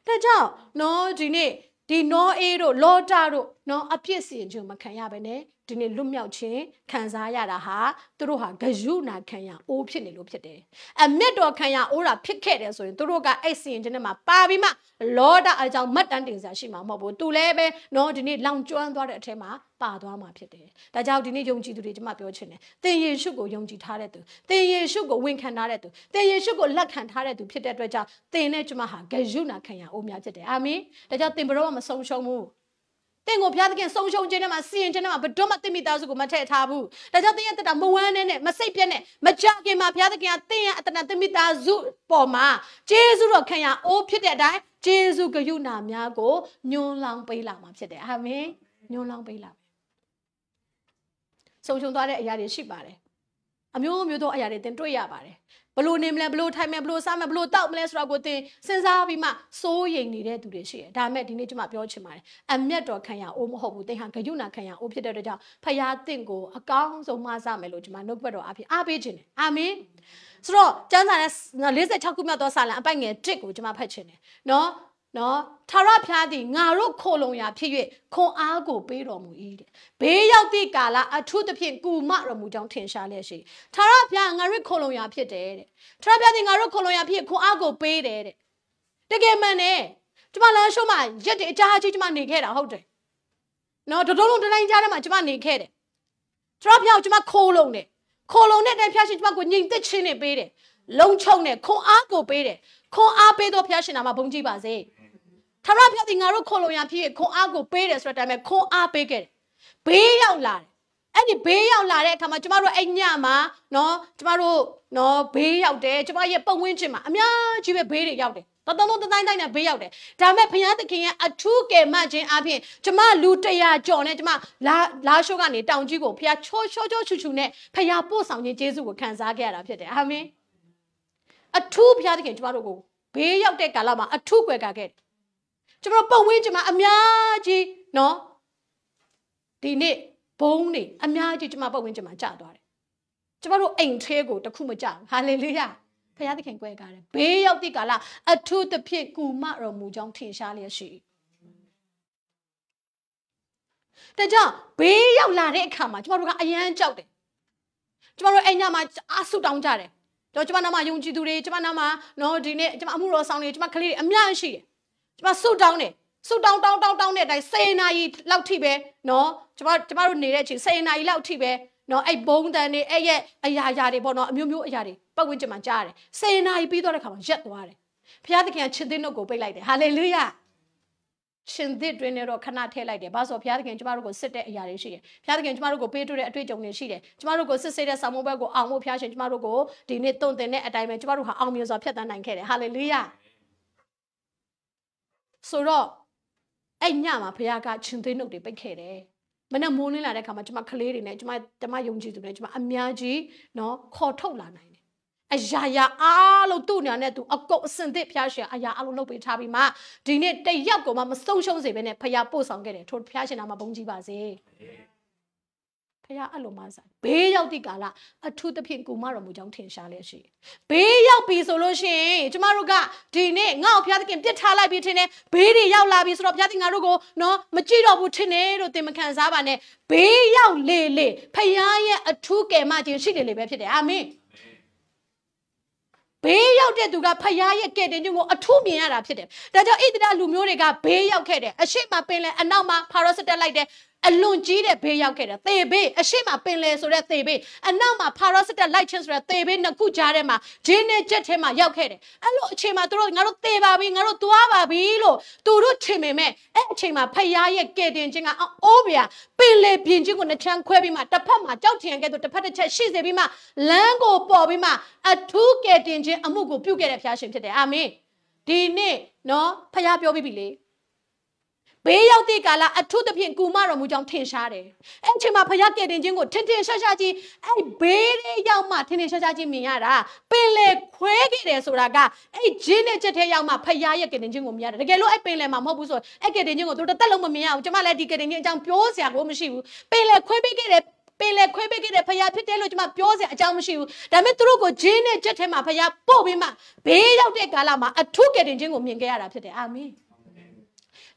ဒါကြောင့်နော်ဒီနေ့ဒီနောအေးတို့လောတာတို့နော်အပြစ်စီရင်ခြင်းမခံရဘဲနဲ့ ဒီနေ့လွတ်မြောက်ခြင်းခံစားရတာဟာသူတို့ဟာဂယုနာခံရအိုးဖြစ်နေလို့ဖြစ်တယ်အမျက်တော်ခံရအိုးတာဖြစ်ခဲ့တယ်ဆိုရင်သူတို့ကအဲ့စီရင်ခြင်းနဲ့မှာပါပြီးမှလောတာအကြောင်းမတ်တန်းတင်စားရှိမှာမဟုတ်ဘူးသူလည်းပဲနော်ဒီနေ့လောင်ကျွမ်းသွားတဲ့အထက်မှာပါသွားမှာဖြစ်တယ်ဒါကြောင့်ဒီနေ့ယုံကြည်သူတွေကျွန်မပြောချင်တယ်သင်ယေရှုကိုယုံကြည်ထားတဲ့သူသင်ယေရှုကိုဝန်ခံထားတဲ့သူသင်ယေရှုကိုလက်ခံထားတဲ့သူဖြစ်တဲ့အတွက်ကြောင့်သင်နဲ့ကျွန်မဟာဂယုနာခံရအိုးများဖြစ်တယ်အာမင်ဒါကြောင့်သင်ဘရောမဆုံးရှုံးဘူး တင့်ကိုဘုရားသခင်ဆုံးရှုံးခြင်းနဲ့မှာစီရင်ခြင်းနဲ့မှာဘယ်တော့မှတင့်မိသားစုကိုမထည့်ထားဘူး။ဒါကြောင့်တင်းရဲ့တတမဝမ်းနဲ့နဲ့မစိတ်ပြက်နဲ့မကြခင်မှာဘုရားသခင်ကတင်းရဲ့အတနာတင့်မိသားစုပေါ်မှာဂျေဇုတော်ခံရအိုးဖြစ်တဲ့အတိုင်းဂျေဇုဂယုဏများကိုညွန်းလောင်းပေးလာမှာဖြစ်တယ်။အာမင်။ညွန်းလောင်းပေးလာမယ်။ဆုံးရှုံးသွားတဲ့အရာတွေရှိပါတယ်။အမျိုးမျိုးသောအရာတွေတင်တွေ့ရပါတယ်ဘ လို့နေမလဲဘလို့ထိုင်မလဲဘလို့စားမလဲဘလို့တောက်မလဲဆိုတော့ကိုသင်စဉ်းစားပြီးမှစိုးရိမ်နေတဲ့သူတွေရှိတယ်ဒါပေမဲ့ဒီနေ့ကျွန်မပြောချင်ပါတယ်အမျက်တော်ခံရအိုးမဟုတ်ဘူးသင်ဟာဂယုဏခံရအိုးဖြစ်တဲ့အတွက်ကြောင့်ဖယားသင်ကိုအကောင်းဆုံးမဆမယ်လို့ကျွန်မနှုတ်ဘတ်တော်အဖြစ်အားပေးခြင်းတယ်အာမင်ဆိုတော့ကျမ်းစာနဲ့46ခုမြောက်သောစာလံအပိုက်ငယ်1ကိုကျွန်မဖတ်ခြင်းတယ်နော် နော်ထာဝရဘုရားသည်ငါတို့ခိုလုံရာဖြစ်၍ခွန်အားကိုပေးတော်မူ၏တဲ့ဘေးရောက်သည့်ကာလအထူးသဖြင့်ကူမတော်မူကြောင်းထင်ရှားလျက်ရှိထာဝရဘုရားငါတို့ခိုလုံရာဖြစ်တယ်တဲ့ထာဝရဘုရားသည်ငါတို့ခိုလုံရာဖြစ်ခွန်အားကိုပေးတယ်တဲ့တကယ်မှန်တယ်ကျမလမ်းရှုံးမှာရက်တအကြာကြီးကျမနေခဲ့တာဟုတ်တယ်နော်တတော်လုံးတတိုင်းကြားထဲမှာကျမနေခဲ့တယ်ထာဝရဘုရားကျမခိုလုံတယ်ခိုလုံတဲ့အတိုင်းဖျားရှင်ကျမကိုညင်သက်ခြင်းနဲ့ပေးတယ်လုံချုံနဲ့ခွန်အားကိုပေးတယ်ခွန်အားပေးတော့ဖျားရှင်နာမှာဘုန်းကြီးပါစေ ထာဝရဘုရားဒီငါတို့ခေါ်လုံရဖြစ်ခွန်အားကိုပေးတယ်ဆိုတဲ့အတိုင်းပဲခွန်အားပေးခဲ့တယ်ဘေးရောက်လာတယ်အဲ့ဒီဘေးရောက်လာတဲ့အခါမှာကျမတို့အဲ့ညမှာနော်ကျမတို့နော်ဘေးရောက်တယ်ကျမရဲ့ပတ်ဝန်းကျင်မှာအများကြီးပဲဘေးတွေရောက်တယ်တတော်တော်တိုင်းတိုင်းနဲ့ဘေးရောက်တယ်ဒါပေမဲ့ဘုရားသခင်ရဲ့အထူးကယ်မခြင်းအပြင်ကျမလူတရာကြော်နဲ့ကျမလာလာရှိုးကနေတောင်ကြီးကိုဘုရားချောချောချောချူချူနဲ့ဘုရားပို့ဆောင်ခြင်းကျေးဇူးကိုခံစားခဲ့ရတာဖြစ်တယ်အာမင်အထူးဘုရားသခင်ကျမတို့ကိုဘေးရောက်တဲ့ကာလမှာအထူးကွယ်ကာခဲ့တယ် ကျွန်တော်ပုံဝင်းကျင်မှာအများကြီးနော်ဒီနေ့ဘုံနေအများကြီးကျွန်မပုံဝင်းကျင်မှာကြာသွားတယ်ကျွန်တော်တို့အိမ်ထဲကိုတခုမကြဘူးဟာလေလုယာဖခင်သခင်ကွဲကားတယ်ဘေးရောက်သည့်ကာလအထုသဖြင့်ကူမတော်မူကြောင်းထင်ရှားလျက်ရှိတကြောင်ဘေးရောက်လာတဲ့အခါမှာကျွန်တော်တို့ကအယမ်းကြောက်တယ်ကျွန်တော်တို့အိမ်ညမှာအားဆုတောင်းကြတယ်တော့ကျွန်မနာမယုံကြည်သူတွေကျွန်မနာမနော်ဒီနေ့ကျွန်မအမှုတော်ဆောင်တွေကျွန်မကလေးတွေအများကြီးရှိတယ် ကျမဆုတောင်းတယ်ဆုတောင်းတောင်းတောင်းတောင်းတဲ့အတိုင်းစေနာရီလောက်ထိပဲနော်ကျမကျမတို့နေတဲ့အချိန်စေနာရီလောက်ထိပဲနော်အဲ့ဘုံတန်တွေအဲ့ရဲ့အရာရာတွေပေါ့နော်အမျိုးမျိုးအရာတွေပတ်ဝန်းကျင်မှာကြားရတယ်စေနာရီပြီးတော့တဲ့ခါမှာရက်သွားတယ်ဘုရားသခင်ကရှင်သစ်နှုတ်ကိုပိတ်လိုက်တယ်ဟာလေလုယာရှင်သစ်တွင်နေတော့ခဏထဲလိုက်တယ်။ဘာလို့ဆိုဘုရားသခင်ကျမတို့ကိုစစ်တဲ့အရာတွေရှိတယ်။ဘုရားသခင်ကျမတို့ကိုပေးတွေ့တဲ့အတွေ့အကြုံတွေရှိတယ်။ကျမတို့ကိုစစ်ဆေးတဲ့ဆောင်မဘက်ကိုအောင်ဖို့ဘုရားရှင်ကျမတို့ကိုဒီနေ့တုံတင်တဲ့အတိုင်းပဲကျမတို့ဟာအောင်မြင်စွာဖြတ်သန်းနိုင်ခဲ့တယ်။ဟာလေလုယာ။ ဆိုတော့အဲ့ညမှာဘုရားကရှင်သေးနှုတ်တွေပိတ်ခဲ့တယ်မနဲ့မိုးလင်းလာတဲ့အခါမှာကျမကလေးတွေနဲ့ကျမကျမယုံကြည်သူနဲ့ကျမအများကြီးနော်ခေါ်ထုတ်လာနိုင်တယ်။အရာရာအားလုံးသူ့ညာနဲ့သူအကုတ်အစင်သစ်ဖျားရှင်အရာအားလုံးလုပ်ပေးထားပြီးမှဒီနေ့တရက်ကိုမှမဆုံးရှုံးစေဘဲနဲ့ဖျားပို့ဆောင်ခဲ့တယ်ထို့ဖျားရှင်နာမှာဘုန်းကြီးပါစေ။ ဖဖခင်အဲ့လိုမှစားဘေးရောက်တဲ့ကာလအထူးသဖြင့်ကိုမတော်မူကြောင်းထင်ရှားလဲရှိဘေးရောက်ပြီဆိုလို့ရှိရင်ကျမတို့ကဒီနေ့ငါ့ကိုဖခင်သခင်ပြစ်ထားလိုက်ပြီထင်တယ်ဘေးတွေရောက်လာပြီဆိုတော့ဖခင်သခင်ငါတို့ကိုနော်မကြည့်တော့ဘူးထင်တယ်လို့သင်မခံစားပါနဲ့ဘေးရောက်လေလေဖခင်ရဲ့အထူးကယ်မခြင်းရှိတယ်လေပဲဖြစ်တယ်အာမင်ဘေးရောက်တဲ့သူကဖယားရဲ့ကဲ့တင်ခြင်းကိုအထူးမြင်ရတာဖြစ်တယ်။ဒါကြောင့်ဣသရေလလူမျိုးတွေကဘေးရောက်ခဲ့တယ်။အရှိမပင်လဲအနောက်မှာဖာရောစတက်လိုက်တယ် အလွန်ကြီးတဲ့ဘေးရောက်ခဲ့တယ်သေဘေးအရှိမပင်လေဆိုတဲ့သေဘေးအနောက်မှာဖာရောစတက်လိုက်ချင်းဆိုတဲ့သေဘေးနှစ်ခုကြားထဲမှာဂျင်းနဲ့ကြက်ထဲမှာရောက်ခဲ့တယ်အဲ့လိုအချိန်မှာတို့ငါတို့သေပါပြီငါတို့သွားပါပြီလို့သူတို့ထင်ပေမဲ့အဲ့အချိန်မှာဖယားရဲ့ကဲတင်ခြင်းကအိုးဗျာပင်လေပြင်ခြင်းကိုနှချမ်းခွဲပြီးမှတစ်ဖက်မှာကြောက်ထင်ခဲ့သူတစ်ဖက်တစ်ချက်ရှိစေပြီးမှလမ်းကိုပေါ်ပြီးမှအထူးကဲတင်ခြင်းအမှုကိုပြုခဲ့တဲ့ဖျားရှင်ဖြစ်တယ်အာမင်ဒီနေ့နော်ဖယားပြောပြီးပြီလေ ဘေးရောက်သည့်ကာလအထုသဖြင့်ကူမတော်မူကြောင်းထင်ရှားတယ်။အဲ့အချိန်မှာဖခင်ကယ်တင်ခြင်းကိုထင်ထင်ရှားရှားကြီးအဲ့ဘေးတွေရောက်မှထင်ထင်ရှားရှားကြီးမြင်ရတာပင်လေခွဲခဲ့တယ်ဆိုတာကအဲ့ဂျင်းနဲ့ချက်ထဲရောက်မှဖခင်ရဲ့ကယ်တင်ခြင်းကိုမြင်ရတယ်။တကယ်လို့အဲ့ပင်လေမှာမဟုတ်ဘူးဆိုအဲ့ကယ်တင်ခြင်းကိုတို့တစ်သက်လုံးမမြင်ရဘူး။ကျွန်မလည်းဒီကယ်တင်ခြင်းအကြောင်းပြောစရာကိုမရှိဘူး။ပင်လေခွဲပေးခဲ့တယ်ပင်လေခွဲပေးခဲ့တဲ့ဖခင်ဖြစ်တယ်လို့ကျွန်မပြောစရာအကြောင်းမရှိဘူး။ဒါပေမဲ့သူတို့ကိုဂျင်းနဲ့ချက်ထဲမှာဖခင်ပို့ပြီးမှဘေးရောက်တဲ့ကာလမှာအထုကယ်တင်ခြင်းကိုမြင်ခဲ့ရတာဖြစ်တယ်။အာမင်။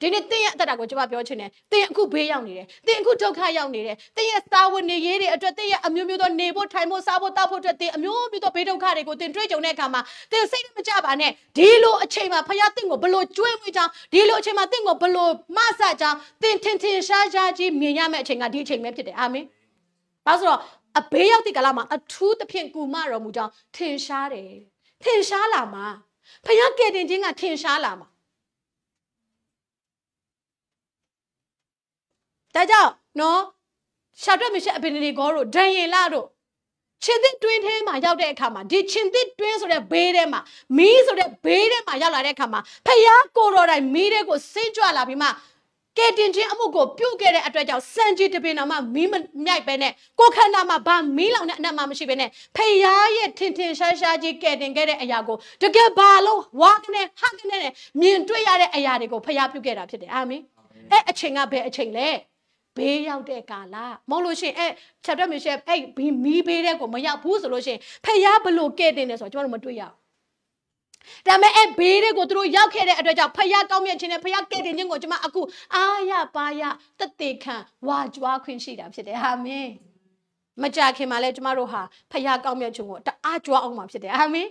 ဒီနေ့သင်ရဲ့အသက်တာကိုကျွန်မပြောချင်တယ်သင်အခုဘေးရောက်နေတယ်သင်အခုဒုက္ခရောက်နေတယ်သင်ရဲ့စာဝတ်နေရေးတွေအတွက်သင်ရဲ့အမျိုးမျိုးသောနေဖို့ထိုင်ဖို့စားဖို့တောက်ဖို့အတွက်သင်အမျိုးမျိုးသောဘေးဒုက္ခတွေကိုသင်တွေ့ကြုံတဲ့အခါမှာသင်စိတ်မကြပါနဲ့ဒီလိုအချိန်မှာဖခင်သင်ကိုဘလို့ကျွေးမွေးကြောင်းဒီလိုအချိန်မှာသင်ကိုဘလို့မဆကြောင်းသင်ထင်ထင်ရှားရှားကြီးမြင်ရမယ့်အချိန်ကဒီအချိန်ပဲဖြစ်တယ်အာမင်။ဒါဆိုတော့အဘေးရောက်တဲ့ကာလမှာအထူးသဖြင့်ကူမတော်မူကြောင်းထင်ရှားတယ်။ထင်ရှားလာမှာဖခင်ကယ်တင်ခြင်းကထင်ရှားလာမှာ ဒါကြောင့်နော်ရှာတွက်မရှိအဘိနေဂေါတို့ဒန်ယေလတို့ချင်းသစ်တွင်းထဲမှာရောက်တဲ့အခါမှာဒီချင်းသစ်တွင်းဆိုတဲ့ဘေးထဲမှာမီးဆိုတဲ့ဘေးထဲမှာရောက်လာတဲ့အခါမှာဖယားကိုတော်တိုင်မီးတဲ့ကိုစိတ်ကြွလာပြီးမှကဲတင်ချင်းအမှုကိုပြုတ်ခဲ့တဲ့အတွက်ကြောင့်စံကြီးတပင်တော်မှမီးမမြိုက်ပဲနဲ့ကိုခန္ဓာမှာဘာမီးလောင်တဲ့အနက်မှမရှိပဲနဲ့ဖယားရဲ့ထင်ထင်ရှားရှားကြီးကဲတင်ခဲ့တဲ့အရာကိုတကယ်ဘာလို့ဝါကနေဟကနေနဲ့မြင်တွေ့ရတဲ့အရာတွေကိုဖယားပြုတ်ခဲ့တာဖြစ်တယ်အာမင်အဲ့အချိန်ကဘယ်အချိန်လဲ ဘေးရောက်တဲ့ကာလမဟုတ်လို့ရှိရင်အဲ့ချက်တော့မရှိအဲ့ဘီမီးဘေးတဲ့ကိုမရောက်ဘူးဆိုလို့ရှိရင်ဖះဘလို့ကဲ့တင်တယ်ဆိုတော့ကျွန်တော်တို့မတွေ့ရဘူးဒါပေမဲ့အဲ့ဘေးတွေကိုသူတို့ရောက်ခဲ့တဲ့အတွက်ကြောင့်ဖះကောင်းမြတ်ခြင်းနဲ့ဖះကဲ့တင်ခြင်းကိုကျွန်မအခုအာရပါရတသက်ခံဝါကြွားခွင့်ရှိတာဖြစ်တယ်အာမင်မကြခင်မှာလဲကျမတို့ဟာဖះကောင်းမြတ်ခြင်းကိုတအားကြွားအောင်မှာဖြစ်တယ်အာမင်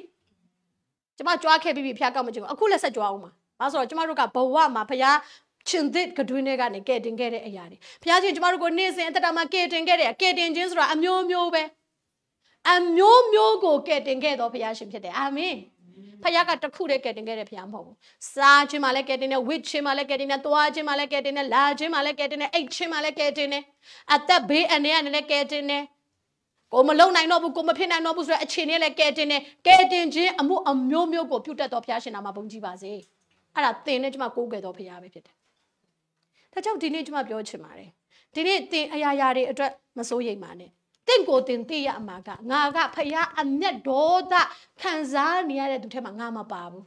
ကျမကြွားခဲ့ပြီးပြီဖះကောင်းမြတ်ခြင်းကိုအခုလက်ဆက်ကြွားအောင်မှာဘာလို့ဆိုတော့ကျမတို့ကဘဝမှာဖះရှင် သစ်ကတွင်းတွေကနေကဲတင်ခဲ့တဲ့အရာတွေဘုရားရှင်ကျမတို့ကိုနေ့စဉ်အသက်တာမှာကဲတင်ခဲ့တယ်ကဲတင်ခြင်းဆိုတာအမျိုးမျိုးပဲအမျိုးမျိုးကိုကဲတင်ခဲ့တော်ဘုရားရှင်ဖြစ်တယ်အာမင်ဖခင်ကတခုတည်းကဲတင်ခဲ့တဲ့ဖခင်မဟုတ်ဘူးစားခြင်းမှလည်းကဲတင်တယ်ဝစ်ခြင်းမှလည်းကဲတင်တယ်သွားခြင်းမှလည်းကဲတင်တယ်လာခြင်းမှလည်းကဲတင်တယ်အိတ်ခြင်းမှလည်းကဲတင်တယ်အသက်ဘေးအနေနဲ့လည်းကဲတင်တယ်ကိုမလုံနိုင်တော့ဘူးကိုမဖြစ်နိုင်တော့ဘူးဆိုတော့အခြေအနေလည်းကဲတင်တယ်ကဲတင်ခြင်းအမှုအမျိုးမျိုးကိုပြုတ်တက်တော်ဘုရားရှင်နာမှာဘုန်းကြီးပါစေအဲ့ဒါသင်နဲ့ကျမကိုးကွယ်တော်ဘုရားပဲဖြစ်တယ် ဒါကြောင့်ဒီနေ့ကျွန်မပြောချင်ပါတယ်ဒီနေ့သင်အရာရာတွေအတွက်မစိုးရိမ်ပါနဲ့တင့်ကိုတင်သိရအမှာကငါကဖယားအမျက်ဒေါသခံစားနေရတဲ့သူထဲမှာငါမပါဘူး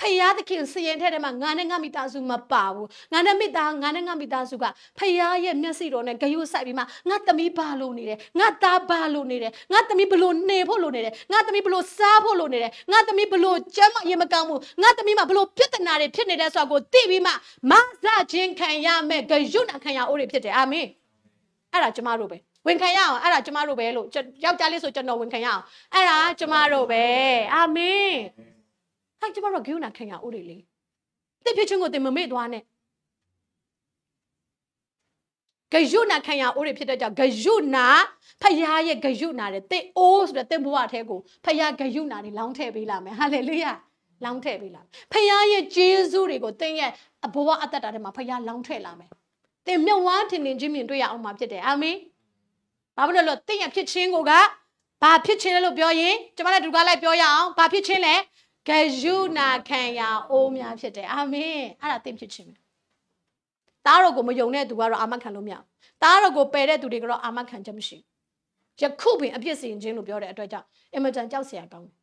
ဖယားသခင်စည်ရင်ထဲထဲမှာငါနဲ့ငါမိသားစုမပါဘူးငါနဲ့မိသားငါနဲ့ငါမိသားစုကဖယားရဲ့မျက်စိတော်နဲ့ဂယုစိုက်ပြီးမှငါသမီးဘာလို့နေတယ်ငါသားဘာလို့နေတယ်ငါသမီးဘလို့နေဖို့လို့နေတယ်ငါသမီးဘလို့စားဖို့လို့နေတယ်ငါသမီးဘလို့ကျမ်းမရေမကောင်းဘူးငါသမီးမှာဘလို့ပြဿနာတွေဖြစ်နေတယ်ဆိုတာကိုသိပြီးမှမဆခြင်းခံရမယ်ဂယုနာခံရအိုးတွေဖြစ်တယ်အာမင်အဲ့ဒါကျမတို့ပဲဝန်ခံရအောင်အဲ့ဒါကျမတို့ပဲလို့ယောက်ျားလေးဆိုကျွန်တော်ဝန်ခံရအောင်အဲ့ဒါကျမတို့ပဲအာမင် ဟဲ့ကျမတို့ဂိူနာခံရဦးတွေလေတစ်ဖြစ်ချင်းကိုတင်မမေ့သွားနဲ့ဂယုနာခံရဦးတွေဖြစ်တဲ့ကြောင့်ဂယုနာဖယားရဲ့ဂယုနာတဲ့တဲ့အိုးဆိုတဲ့တဲ့ဘဝထဲကိုဖယားဂယုနာတွေလောင်းထည့်ပေးလာမယ်ဟာလေလုယာလောင်းထည့်ပေးလာဖယားရဲ့ဂျေဇုတွေကိုသင်ရဲ့ဘဝအသက်တာထဲမှာဖယားလောင်းထည့်လာမယ်သင်မြတ်ဝါထင်ထင်ချင်းမြင်တွေ့ရအောင်မှာဖြစ်တယ်အာမင်ဘာဖြစ်လို့လဲသင်ရဲ့ဖြစ်ချင်းကိုကဘာဖြစ်ချင်းလဲလို့ပြောရင်ကျွန်မလည်းဒီကလိုက်ပြောရအောင်ဘာဖြစ်ချင်းလဲ ဂယုနာခံရအိုးများဖြစ်တယ်အာမင်အဲ့ဒါသင်ဖြစ်ခြင်းပဲတားတော်ကိုမယုံတဲ့သူကတော့အာမခံလို့မရဘူးတားတော်ကိုပယ်တဲ့သူတွေကတော့အာမခံချက်မရှိဘူးယခုပင်အပြစ်စင်ခြင်းလို့ပြောတဲ့အတွက်ကြောင့်အင်မတန်ကြောက်စရာကောင်းတယ်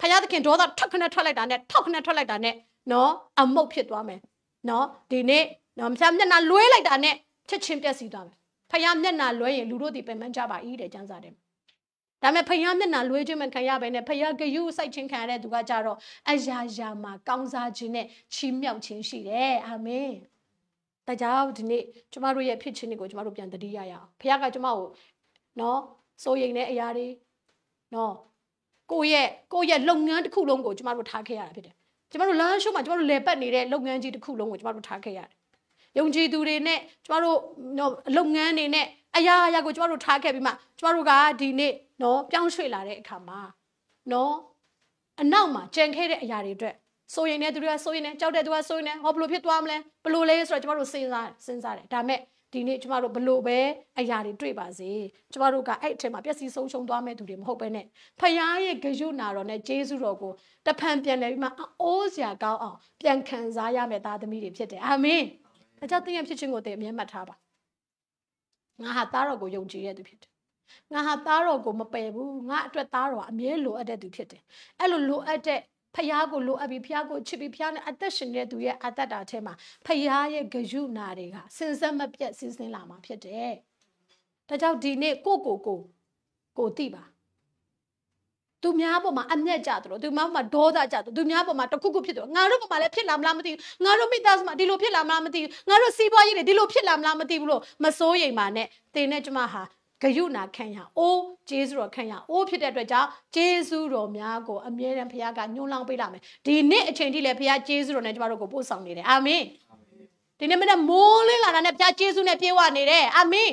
ဖယားသခင်ဒေါသထက်ခနဲ့ထွက်လိုက်တာနဲ့ထောက်ခနဲ့ထွက်လိုက်တာနဲ့နော်အမုတ်ဖြစ်သွားမယ်နော်ဒီနေ့နော်ဖျားမျက်နှာလွှဲလိုက်တာနဲ့ချက်ချင်းပြက်စီးသွားမယ်ဖယားမျက်နှာလွှဲရင်လူတို့ဒီပင်ပန်းကြပါ၏တဲ့ကျမ်းစာတယ် ဒါပေမဲ့ဖယားမျက်နှာလွှဲခြင်းမခံရဘဲနဲ့ဖယားဂယုစိုက်ခြင်းခံရတဲ့သူကကြတော့အရာရာမှာကောင်းစားခြင်းနဲ့ချီးမြှောက်ခြင်းရှိတယ်အာမင်ဒါကြောင့်ဒီနေ့ကျမတို့ရဲ့ဖြစ်ခြင်းတွေကိုကျမတို့ပြန်တတိယရအောင်ဖယားကကျမကိုနော်စိုးရိမ်တဲ့အရာတွေနော်ကိုယ့်ရဲ့ကိုယ့်ရဲ့လုပ်ငန်းတစ်ခုလုံးကိုကျမတို့ထားခဲ့ရတာဖြစ်တယ်ကျမတို့လမ်းရှုံးမှာကျမတို့လေပတ်နေတဲ့လုပ်ငန်းကြီးတစ်ခုလုံးကိုကျမတို့ထားခဲ့ရတယ်ယုံကြည်သူတွေနဲ့ကျမတို့နော်လုပ်ငန်းတွေနဲ့ အရာအရာကိုကျမတို့ထားခဲ့ပြီးမှကျမတို့ကဒီနေ့နော်ပြောင်းရွှေ့လာတဲ့အခါမှာနော်အနောက်မှာကြံခဲ့တဲ့အရာတွေအတွက်စိုးရင်တဲ့သူတွေကစိုးရင်တဲ့ကြောက်တဲ့သူကစိုးရင်တဲ့ဟောဘလို့ဖြစ်သွားမလဲဘလို့လဲဆိုတော့ကျမတို့စဉ်းစားစဉ်းစားတယ်ဒါမဲ့ဒီနေ့ကျမတို့ဘလို့ပဲအရာတွေတွေ့ပါစေကျမတို့ကအဲ့အထက်မှာပျက်စီးဆုံးရှုံးသွားမဲ့သူတွေမဟုတ်ပဲနဲ့ဖခင်ရဲ့ဂရုဏာတော်နဲ့ဂျေဇုတော်ကိုတဖန်ပြန်လဲပြီးမှအိုးစရာကောင်းအောင်ပြန်ခံစားရမယ့်သားသမီးတွေဖြစ်တယ်အာမင်ဒါကြောင့်သင်ရဲ့ဖြစ်ခြင်းကိုသင်အမြဲမှတ်ထားပါ ငါဟာသားတော်ကိုယုံကြည်တဲ့သူဖြစ်တယ်ငါဟာသားတော်ကိုမပယ်ဘူးငါအတွက်သားတော်ကအမြဲလိုအပ်တဲ့သူဖြစ်တယ်အဲ့လိုလိုအပ်တဲ့ဖះကိုလိုအပ်ပြီးဖះကိုချစ်ပြီးဖះနဲ့အသက်ရှင်တဲ့သူရဲ့အသက်တာထဲမှာဖះရဲ့ဂယုနာတွေကစင်စက်မပြတ်စင်စင်လာမှာဖြစ်တယ်။ဒါကြောင့်ဒီနေ့ကိုကိုကိုကိုတိပါ သူများပေါ်မှာအမျက်ကြတယ်လို့သူများပေါ်မှာဒေါသကြတယ်သူများပေါ်မှာတခုခုဖြစ်တယ်ငါတို့ပေါ်မှာလည်းဖြစ်လာမလားမသိဘူးငါတို့မိသားစုမှာဒီလိုဖြစ်လာမလားမသိဘူးငါတို့စီးပွားရေးတွေဒီလိုဖြစ်လာမလားမသိဘူးလို့မစိုးရိမ်ပါနဲ့တင်နဲ့ကျမဟာဂယုနာခံရအိုးဂျေဇုတော်ခံရအိုးဖြစ်တဲ့အတွက်ကြောင့်ဂျေဇုတော်များကိုအမြဲတမ်းဘုရားကညှိုးလောင်းပေးလာမယ်ဒီနေ့အချိန်ထိလည်းဘုရားဂျေဇုတော်နဲ့ကျမတို့ကိုပို့ဆောင်နေတယ်အာမင်ဒီနေ့မနေ့မိုးလင်းလာတာနဲ့ဘုရားဂျေဇုနဲ့ပြေဝနေတယ်အာမင်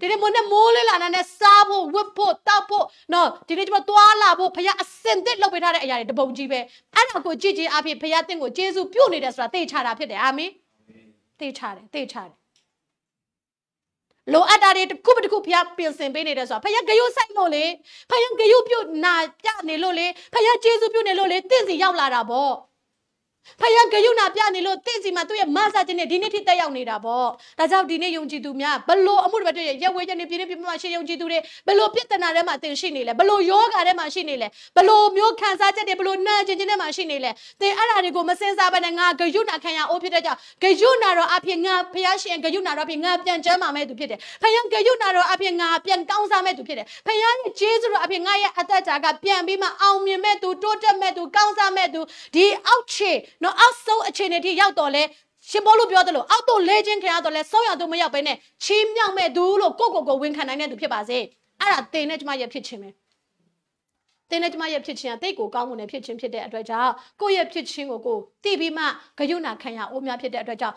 ဒီနေ့မနေ့မိုးလင်းလာတာနဲ့စားဖို့ဝတ်ဖို့တောက်ဖို့နော်ဒီနေ့ကျမသွားလာဖို့ဘုရားအစင်သစ်လုပ်ပေးထားတဲ့အရာတွေတပုံကြီးပဲအဲ့ဒါကိုကြည့်ကြည့်အဖြစ်ဘုရားတင့်ကိုဂျေဇုပြုတ်နေတယ်ဆိုတာသိချတာဖြစ်တယ်အာမင်သိချတယ်သိချတယ်လိုအပ်တာတွေတစ်ခုတစ်ခုဖျားပြင်ဆင်ပေးနေတယ်ဆိုတာဖျားဂယုဆိုင်လို့လေဖျားဂယုပြုတ်နာပြနေလို့လေဖျားကျေးဇူးပြုနေလို့လေတင့်စီရောက်လာတာပေါ့ ဖယားဂယုဏပြနေလို့တင့်စီမှာသူ့ရဲ့မဆာခြင်းနဲ့ဒီနေ့ထိတက်ရောက်နေတာပေါ့ဒါကြောင့်ဒီနေ့ယုံကြည်သူများဘလို့အမှုတွေပဲရက်ဝဲခြင်းနဲ့ပြင်းပြင်းပြမရှိယုံကြည်သူတွေဘလို့ပြဿနာထဲမှာတင်ရှိနေလဲဘလို့ယောဂါထဲမှာရှိနေလဲဘလို့မျိုးခံစားချက်တွေဘလို့နာကျင်ခြင်းထဲမှာရှိနေလဲသင်အဲ့ဒါတွေကိုမစင်စားဘဲနဲ့ငါဂယုဏခံရအိုးဖြစ်တဲ့ကြောင့်ဂယုဏတော့အဖြစ်ငါဖယားရှင်ဂယုဏတော့အဖြစ်ငါပြန်ကျမ်းမာမဲ့သူဖြစ်တယ်ဖယားဂယုဏတော့အဖြစ်ငါပြန်ကောင်းစားမဲ့သူဖြစ်တယ်ဖယားရဲ့ဂျေဇုတော့အဖြစ်ငါရဲ့အသက်တာကပြန်ပြီးမှအောင်မြင်မဲ့သူတိုးတက်မဲ့သူကောင်းစားမဲ့သူဒီအောက်ခြေ နော်အောက်ဆုံးအခြေအနေထိရောက်တော့လဲရှင်ဘောလို့ပြောတယ်လို့အောက်တော့လဲခြင်းခံရတော့လဲဆုံးရတော့မရောက်ပဲနဲ့ချီးမြှောက်မဲ့သူလို့ကိုကိုကိုဝန်ခံနိုင်တဲ့သူဖြစ်ပါစေအဲ့ဒါတင်နဲ့ကျမရဲ့ဖြစ်ခြင်းပဲတင်နဲ့ကျမရဲ့ဖြစ်ခြင်းကတိတ်ကိုကောင်းမွန်တဲ့ဖြစ်ခြင်းဖြစ်တဲ့အတွက်ကြောင့်ကိုယ့်ရဲ့ဖြစ်ခြင်းကိုကိုသိပြီးမှဂယုဏခံရအိုးများဖြစ်တဲ့အတွက်ကြောင့်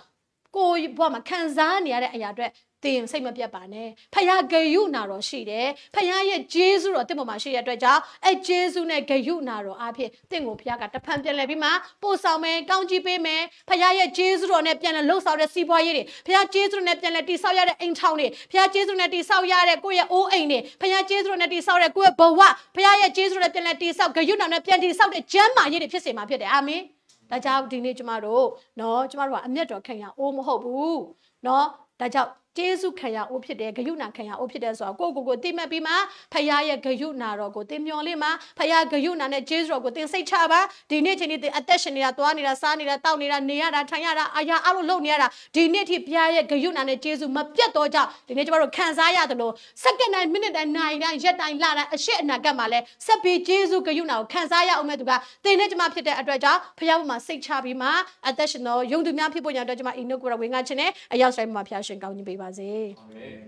ကိုဘဝမှာခံစားနေရတဲ့အရာအတွက်တင်စိတ်မပြတ်ပါနဲ့ဖခင်ဂယုနာတော်ရှိတယ်ဖခင်ရဲ့ဂျေဇုတော်တင့်ပေါ်မှာရှိတဲ့အတွက်ကြောင့်အဲဂျေဇုနဲ့ဂယုနာတော်အဖြစ်တင့်ကိုဖခင်ကတဖန်ပြန်လဲပြီးမှပို့ဆောင်မယ်ကောင်းကြီးပေးမယ်ဖခင်ရဲ့ဂျေဇုတော်နဲ့ပြန်လဲလှုပ်ဆောင်တဲ့စီးပွားရေးတွေဖခင်ဂျေဇုနဲ့ပြန်လဲတိဆောက်ရတဲ့အိမ်ထောင်တွေဖခင်ဂျေဇုနဲ့တိဆောက်ရတဲ့ကိုယ့်ရဲ့အိုးအိမ်တွေဖခင်ဂျေဇုနဲ့တိဆောက်တဲ့ကိုယ့်ရဲ့ဘဝဖခင်ရဲ့ဂျေဇုနဲ့ပြန်လဲတိဆောက်ဂယုနာနဲ့ပြန်တိဆောက်တဲ့ကျမ်းမာရေးတွေဖြစ်စေမှာဖြစ်တယ်အာမင် ဒါကြောင့်ဒီနေ့ကျမတို့နော်ကျမတို့ကအမျက်တော်ခံရအိုးမဟုတ်ဘူးနော်ဒါကြောင့် ကျေးဇူးခံရအိုးဖြစ်တယ်ဂယုဏခံရအိုးဖြစ်တယ်ဆိုတော့ကိုကိုကိုတိမှတ်ပြီးမှဖခင်ရဲ့ဂယုဏတော်ကိုတင်မျောလေးမှာဖခင်ဂယုဏနဲ့ကျေးဇူးတော်ကိုတင်စိတ်ချပါဒီနေ့ချိန်นี้တင်အသက်ရှင်နေတာသွားနေတာစားနေတာတောက်နေတာနေရတာထိုင်ရတာအရာအလုံးလုပ်နေရတာဒီနေ့ထိဘုရားရဲ့ဂယုဏနဲ့ကျေးဇူးမပြတ်တော့ကြောင့်ဒီနေ့ကျမတို့ခံစားရတယ်လို့စက္ကန့်တိုင်းမိနစ်တိုင်းနိုင်တိုင်းရက်တိုင်းလတိုင်းအရှိအနာဂတ်မှာလဲဆက်ပြီးကျေးဇူးဂယုဏကိုခံစားရအောင်မဲ့သူကတင်နဲ့ကျမဖြစ်တဲ့အတွက်ကြောင့်ဖခင်ဘုမှာစိတ်ချပြီးမှအသက်ရှင်တော်ယုံသူများဖြစ်ဖို့ညာအတွက်ကျမအိနုကိုရဝင်ငါခြင်းနဲ့အရောက်ဆိုင်မှာဖခင်ရှင်ကောင်းကြီးပေးပါစေအာမင်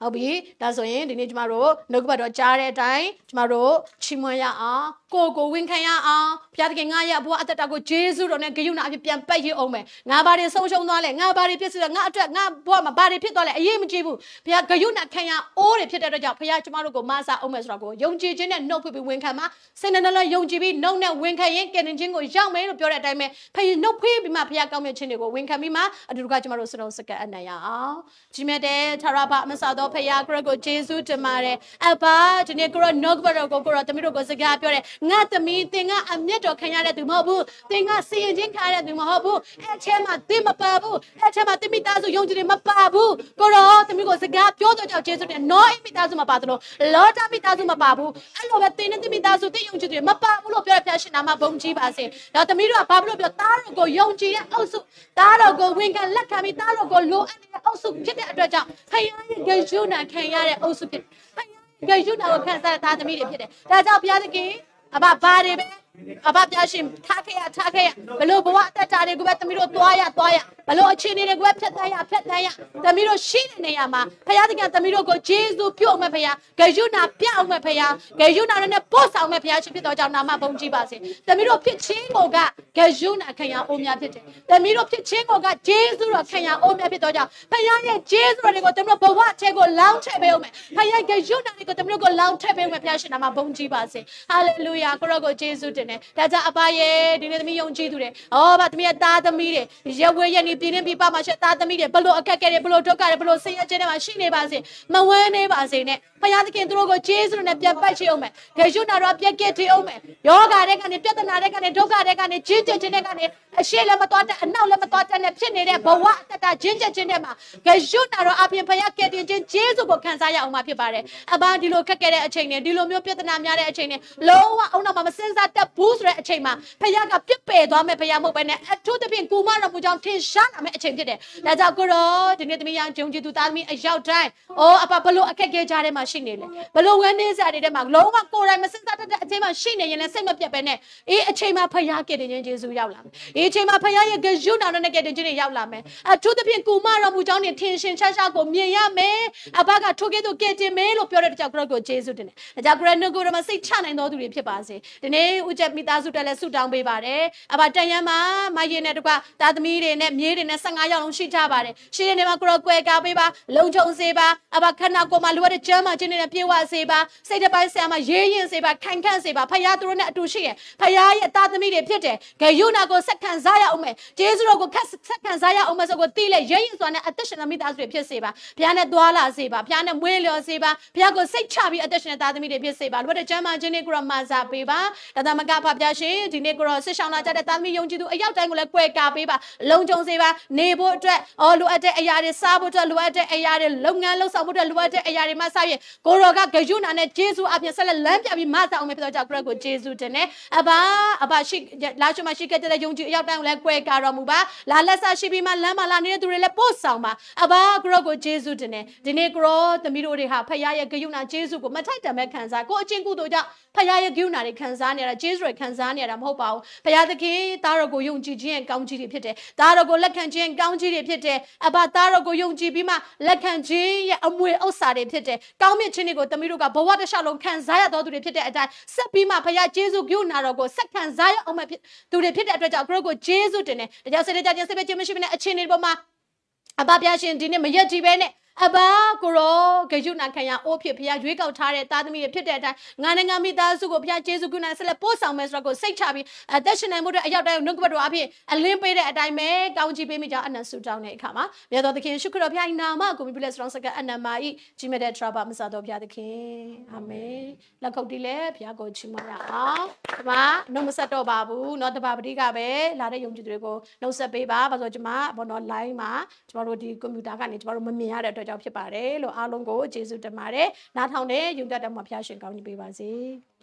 ဟုတ်ပြီဒါဆိုရင်ဒီနေ့ကျမတို့နှုတ်ကပတ်တော်ကြားတဲ့အတိုင်းကျမတို့ချီးမွမ်းရအောင်ကိုကိုဝန်ခံရအောင်ဘုရားသခင်ငါရဲ့ဘုရားအသက်တာကိုဂျေဇုတော်နဲ့ဂရုဏာအဖြစ်ပြန်ပတ်ရအောင်မယ်ငါဘာတွေဆုံးရှုံးသွားလဲငါဘာတွေဖြစ်စီလဲငါအတွက်ငါဘုရားမှာဘာတွေဖြစ်သွားလဲအရေးမကြီးဘူးဘုရားဂရုဏာခံရအိုးတွေဖြစ်တဲ့အတွက်ကြောင့်ဘုရားကျမတို့ကိုမဆာအောင်မယ်ဆိုတော့ကိုယုံကြည်ခြင်းနဲ့နှုတ်ဖွင့်ပြီးဝန်ခံမှာစိတ်နဲ့နှလုံးယုံကြည်ပြီးနှုတ်နဲ့ဝန်ခံရင်ကယ်တင်ခြင်းကိုရောက်မယ်လို့ပြောတဲ့အတိုင်းပဲဖခင်နှုတ်ဖွင့်ပြီးမှဘုရားကောင်းမြတ်ခြင်းတွေကိုဝန်ခံပြီးမှအတူတူကကျမတို့စလုံးစကတ်အနံ့ရအောင်ကြီးမြတ်တဲ့သာရဘမဆာသောဖခင်ကိုရောကိုယေရှုတင်ပါတယ်အဘဒီနေ့ကိုရောနှုတ်ဘတော်ကိုကိုရောသမီးတို့ကိုစကားပြောတယ်ငါသမီးသင်ကအမျက်တော်ခံရတဲ့သူမဟုတ်ဘူးသင်ကစီရင်ချင်းခံရတဲ့သူမဟုတ်ဘူးအဲ့ထဲမှာသင်မပါဘူးအဲ့ထဲမှာသင်မိသားစုယုံကြည်တယ်မပါဘူးကိုရောသမီးကိုစကားပြောတော့ကြောင့်ယေရှုတင်နောအိမိသားစုမပါသလိုလောတာမိသားစုမပါဘူးအဲ့လိုပဲသင်နဲ့သင်မိသားစုသင်ယုံကြည်တယ်မပါဘူးလို့ပြောရဖျားရှင်နာမဘုံကြီးပါစေတော့သမီးတို့ကဘာလို့ပြောသားတော်ကိုယုံကြည်တဲ့အုပ်စုသားတော်ကိုဝန်ခံလက်ခံပြီးသားတော်ကိုလိုအပ်တဲ့အုပ်စုဖြစ်တဲ့အတွက်ကြောင့်ဖခင်ရဲ့ဂရုဏာခံရတဲ့အုပ်စုဖြစ်ဖခင်ဂရုဏာကိုခံစားတဲ့သားသမီးတွေဖြစ်တယ်ဒါကြောင့်ဘုရားသခင် အဘဘာတွေပဲ အဘပြရှင်ထားခဲ့ရထားခဲ့ရဘလို့ဘဝအသက်တာတွေကိုပဲသမီးတို့သွားရသွားရဘလို့အခြေအနေတွေကိုပဲဖြတ်တန်းရဖြတ်တန်းရသမီးတို့ရှိတဲ့နေရာမှာဘုရားသခင်သမီးတို့ကိုဂျေဇုပြုတ်မဲ့ဘုရားဂယုဏပြအောင်မဲ့ဘုရားဂယုဏနဲ့ပို့ဆောင်မဲ့ဘုရားရှင်ဖြစ်တော်ကြောင့်နာမဘုံကြီးပါစေသမီးတို့ဖြစ်ချင်းကိုကဂယုဏခံရအိုးများဖြစ်တယ်သမီးတို့ဖြစ်ချင်းကိုကဂျေဇုတော်ခံရအိုးများဖြစ်တော်ကြောင့်ဘုရားရဲ့ဂျေဇုတော်တွေကိုသမီးတို့ဘဝထဲကိုလောင်းထည့်ပေးအောင်မယ်ဘုရားဂယုဏတွေကိုသမီးတို့ကိုလောင်းထည့်ပေးအောင်မယ်ဘုရားရှင်နာမဘုံကြီးပါစေဟာလေလုယာကိုရောကိုဂျေဇုတင်တယ်ဒါကြောင့်အဘရဲ့ဒီနေ့သမီးယုံကြည်သူတွေဩဘာသမီးရဲ့သားသမီးတွေရဝဲရနေပြင်းပြပမှာရှက်သားသမီးတွေဘလို့အခက်ခဲတွေဘလို့ဒုက္ခတွေဘလို့ဆင်းရဲခြင်းတွေမှာရှိနေပါစေမဝမ်းနေပါစေနဲ့ဖယားသခင်သူတို့ကိုဂျေဇုနဲ့ပြတ်ပတ်ချေအောင်မယ်ဂေရှုနာတော့ပြက်ကက်ထီအောင်မယ်ယောဂါတွေကနေပြဿနာတွေကနေဒုက္ခတွေကနေဂျင်းကျခြင်းတွေကနေအရှိလည်းမတော်တဲ့အနောက်လည်းမတော်တဲ့နဲ့ဖြစ်နေတဲ့ဘဝအတ္တဂျင်းကျခြင်းတွေမှာဂေရှုနာတော့အပြင်ဖယားကက်တင်ခြင်းဂျေဇုကိုခံစားရအောင်မှာဖြစ်ပါတယ်အဘဒီလိုခက်ခဲတဲ့အချိန်တွေဒီလိုမျိုးပြဿနာများတဲ့အချိန်တွေလုံးဝအောင်တော့မစင်စားတတ်ဘူးဆိုတဲ့အချိန်မှာဖယားကပြစ်ပယ်သွားမယ်ဖယားမဟုတ်ပဲနဲ့အထူးသဖြင့်ကိုမတော်မူကြောင့်ထင်ရှားလာမယ့်အချိန်ဖြစ်တယ်ဒါကြောင့်ကိုရောဒီနေ့သမီးရဂျုံကြည်သူသားသမီးအရောက်တိုင်းအော်အပဘလို့အခက်ခဲကြတဲ့မှာရှိနေလေဘလို့ဝမ်းနေစားတဲ့မှာလုံးဝကိုယ်တိုင်မစင်စားတတ်တဲ့အချိန်မှာရှိနေရင်လည်းစိတ်မပြတ်ပဲနဲ့အေးအချိန်မှာဖယားကတဲ့ခြင်းယေရှုရောက်လာမယ်အေးအချိန်မှာဖယားရဲ့ဂရုဏာနဲ့ကတဲ့ခြင်းတွေရောက်လာမယ်အထူးသဖြင့်ကိုမတော်မူကြောင့်နေထင်ရှင်ရှားရှားကိုမြင်ရမယ်အဘကထိုကဲ့သို့ကဲတင်မယ်လို့ပြောတဲ့ကြောင့်ကိုရောကိုယေရှုတင်တယ်ဒါကြောင့်ကိုရနုကိုရမစိတ်ချနိုင်တော်သူတွေဖြစ်ပါစေဒီနေ့ဦးချက်မိသားစုတက်လဲဆုတောင်းပေးပါတယ်အဘတန်ရမ်းမှာမရင်နဲ့တကွသားသမီးတွေနဲ့မြေးတွေနဲ့15ယောက်လုံးရှိကြပါတယ်ရှိတဲ့နေမှာကိုရောကွယ်ကားပေးပါလုံခြုံစေပါအဘခဏကိုမှလိုအပ်တဲ့ကျမ်းမာခြင်းတွေနဲ့ပြေဝစေပါစိတ်တစ်ပိုင်းဆရာမရေးရင်စေပါခိုင်ခန့်စေပါဖခင်သူတို့နဲ့အတူရှိရဖခင်ရဲ့သားသမီးတွေဖြစ်တယ်ဂေယုနာကိုဆက်ခံစားရအောင်မယ်ဂျေဇုတော်ကိုဆက်ခံစားရအောင်မယ်ဆိုကိုတိလေရေးရင်စွာနဲ့အသက်ရှင်တဲ့မိသားစုတွေဖြစ်စေပါဘုရားနဲ့သွားလာစေပါဘုရားနဲ့မွေးလျော်စေပါဘုရားကိုစိတ်ချပြီးအသက်ရှင်တဲ့သားသမီးတွေဖြစ်စေပါလိုအပ်တဲ့ကျမ်းမာခြင်းတွေကိုရောမာစားပေးပါဒါသမကဖဖျားရှင်ဒီနေ့ကိုရောဆစ်ဆောင်လာကြတဲ့သားသမီးယုံကြည်သူအရောက်တိုင်းကိုလည်းကွယ်ကာပေးပါလုံခြုံစေပါနေဖို့အတွက်အော်လိုအပ်တဲ့အရာတွေစားဖို့အတွက်လိုအပ်တဲ့အရာတွေလုပ်ငန်းလုပ်ဆောင်ဖို့အတွက်လိုအပ်တဲ့အရာတွေမှစရကိုရောကဂယုနာနဲ့ဂျေဇုအပြင်ဆက်လက်လမ်းပြပြီးမဆအောင်မယ်ဖြစ်တော့ကြောင့်ကိုရောကိုဂျေဇုတင်နေအဘာအဘာရှိလာချမရှိခဲ့တဲ့ယုံကြည်အရောက်တိုင်းကိုလည်းကွယ်ကာတော်မူပါလာလက်ဆရှိပြီးမှလမ်းမလာနေတဲ့သူတွေလည်းပို့ဆောင်ပါအဘာကိုရောကိုဂျေဇုတင်နေဒီနေ့ကိုရောသမီးတို့တွေဟာဖခင်ရဲ့ဂယုနာဂျေဇုကိုမထိုက်တန်မဲ့ခံစားကိုအချင်းကုသိုလ်ကြောင့်ဖခင်ရဲ့ဂယုနာတွေခံစားနေရတာဂျေဇုတွေခံစားနေရတာမဟုတ်ပါဘူးဖခင်သခင်သားတော်ကိုယုံကြည်ခြင်းရဲ့ကောင်းကြီးတွေဖြစ်တယ်သားတော်ကိုလက်ခံခြင်းကောင်းကြီးတွေဖြစ်တယ်အဘသားတော်ကိုယုံကြည်ပြီးမှလက်ခံခြင်းရဲ့အမွေဥစ္စာတွေဖြစ်တယ်ကောင်းမြတ်ခြင်းတွေကိုသမီးတို့ကဘဝတစ်လျှောက်လုံးခံစားရတော်သူတွေဖြစ်တဲ့အတိုင်းဆက်ပြီးမှဖခင်ဂျေဇုဂယုနာတော်ကိုဆက်ခံစားရအောင်မဲ့သူတွေဖြစ်တဲ့အတွက်ကြောင့်ကိုရောကိုဂျေဇုတင်တယ်ဒါကြောင့်စေတကြခြင်းစေပဲခြင်းမရှိဘဲနဲ့အချင်းတွေပေါ်မှာအဘပြရှင်ဒီနေ့မရက်ကြည့်ပဲနဲ့ အဘာကိုရောဂယုဏခံရအိုးဖြစ်ဖခင်ရွေးကောက်ထားတဲ့သားသမီးတွေဖြစ်တဲ့အတိုင်းငါနိုင်ငံမိသားစုကိုဖခင်ကျေးဇူးကုနာဆက်လက်ပို့ဆောင်မယ်ဆိုတော့ကိုစိတ်ချပြီးအသက်ရှင်နိုင်မှုတွေအရောက်တိုင်းနှုတ်ကပတ်တော်အဖြစ်အလင်းပေးတဲ့အတိုင်းပဲကောင်းချီးပေးမိကြအနန္ဆုတောင်းတဲ့အခါမှာမြတ်တော်သခင်ရှုခရတော်ဖခင်နာမကိုမြပြလက်စတော်စကအနန္မာဤကြီးမြတ်တဲ့ထရပါမစတော်ဖခင်သခင်အာမင်လက်ခုပ်တီးလဲဖခင်ကိုချီးမွမ်းရအောင်ဒီမှာနှုတ်မဆက်တော့ပါဘူးเนาะတပါပတိကပဲလာတဲ့ယုံကြည်သူတွေကိုနှုတ်ဆက်ပေးပါဘာလို့ကျွန်မဘောနော် line မှာကျွန်တော်တို့ဒီကွန်ပျူတာကနေကျွန်တော်တို့မမြင်ရတဲ့အတွက် ကြောင့်ဖြစ်ပါတယ်လို့အားလုံးကိုကျေးဇူးတင်ပါတယ်နားထောင်တဲ့ယုံတတ်တော်မှာဖျားရှင်ကောင်းကြီးပေးပါစေ။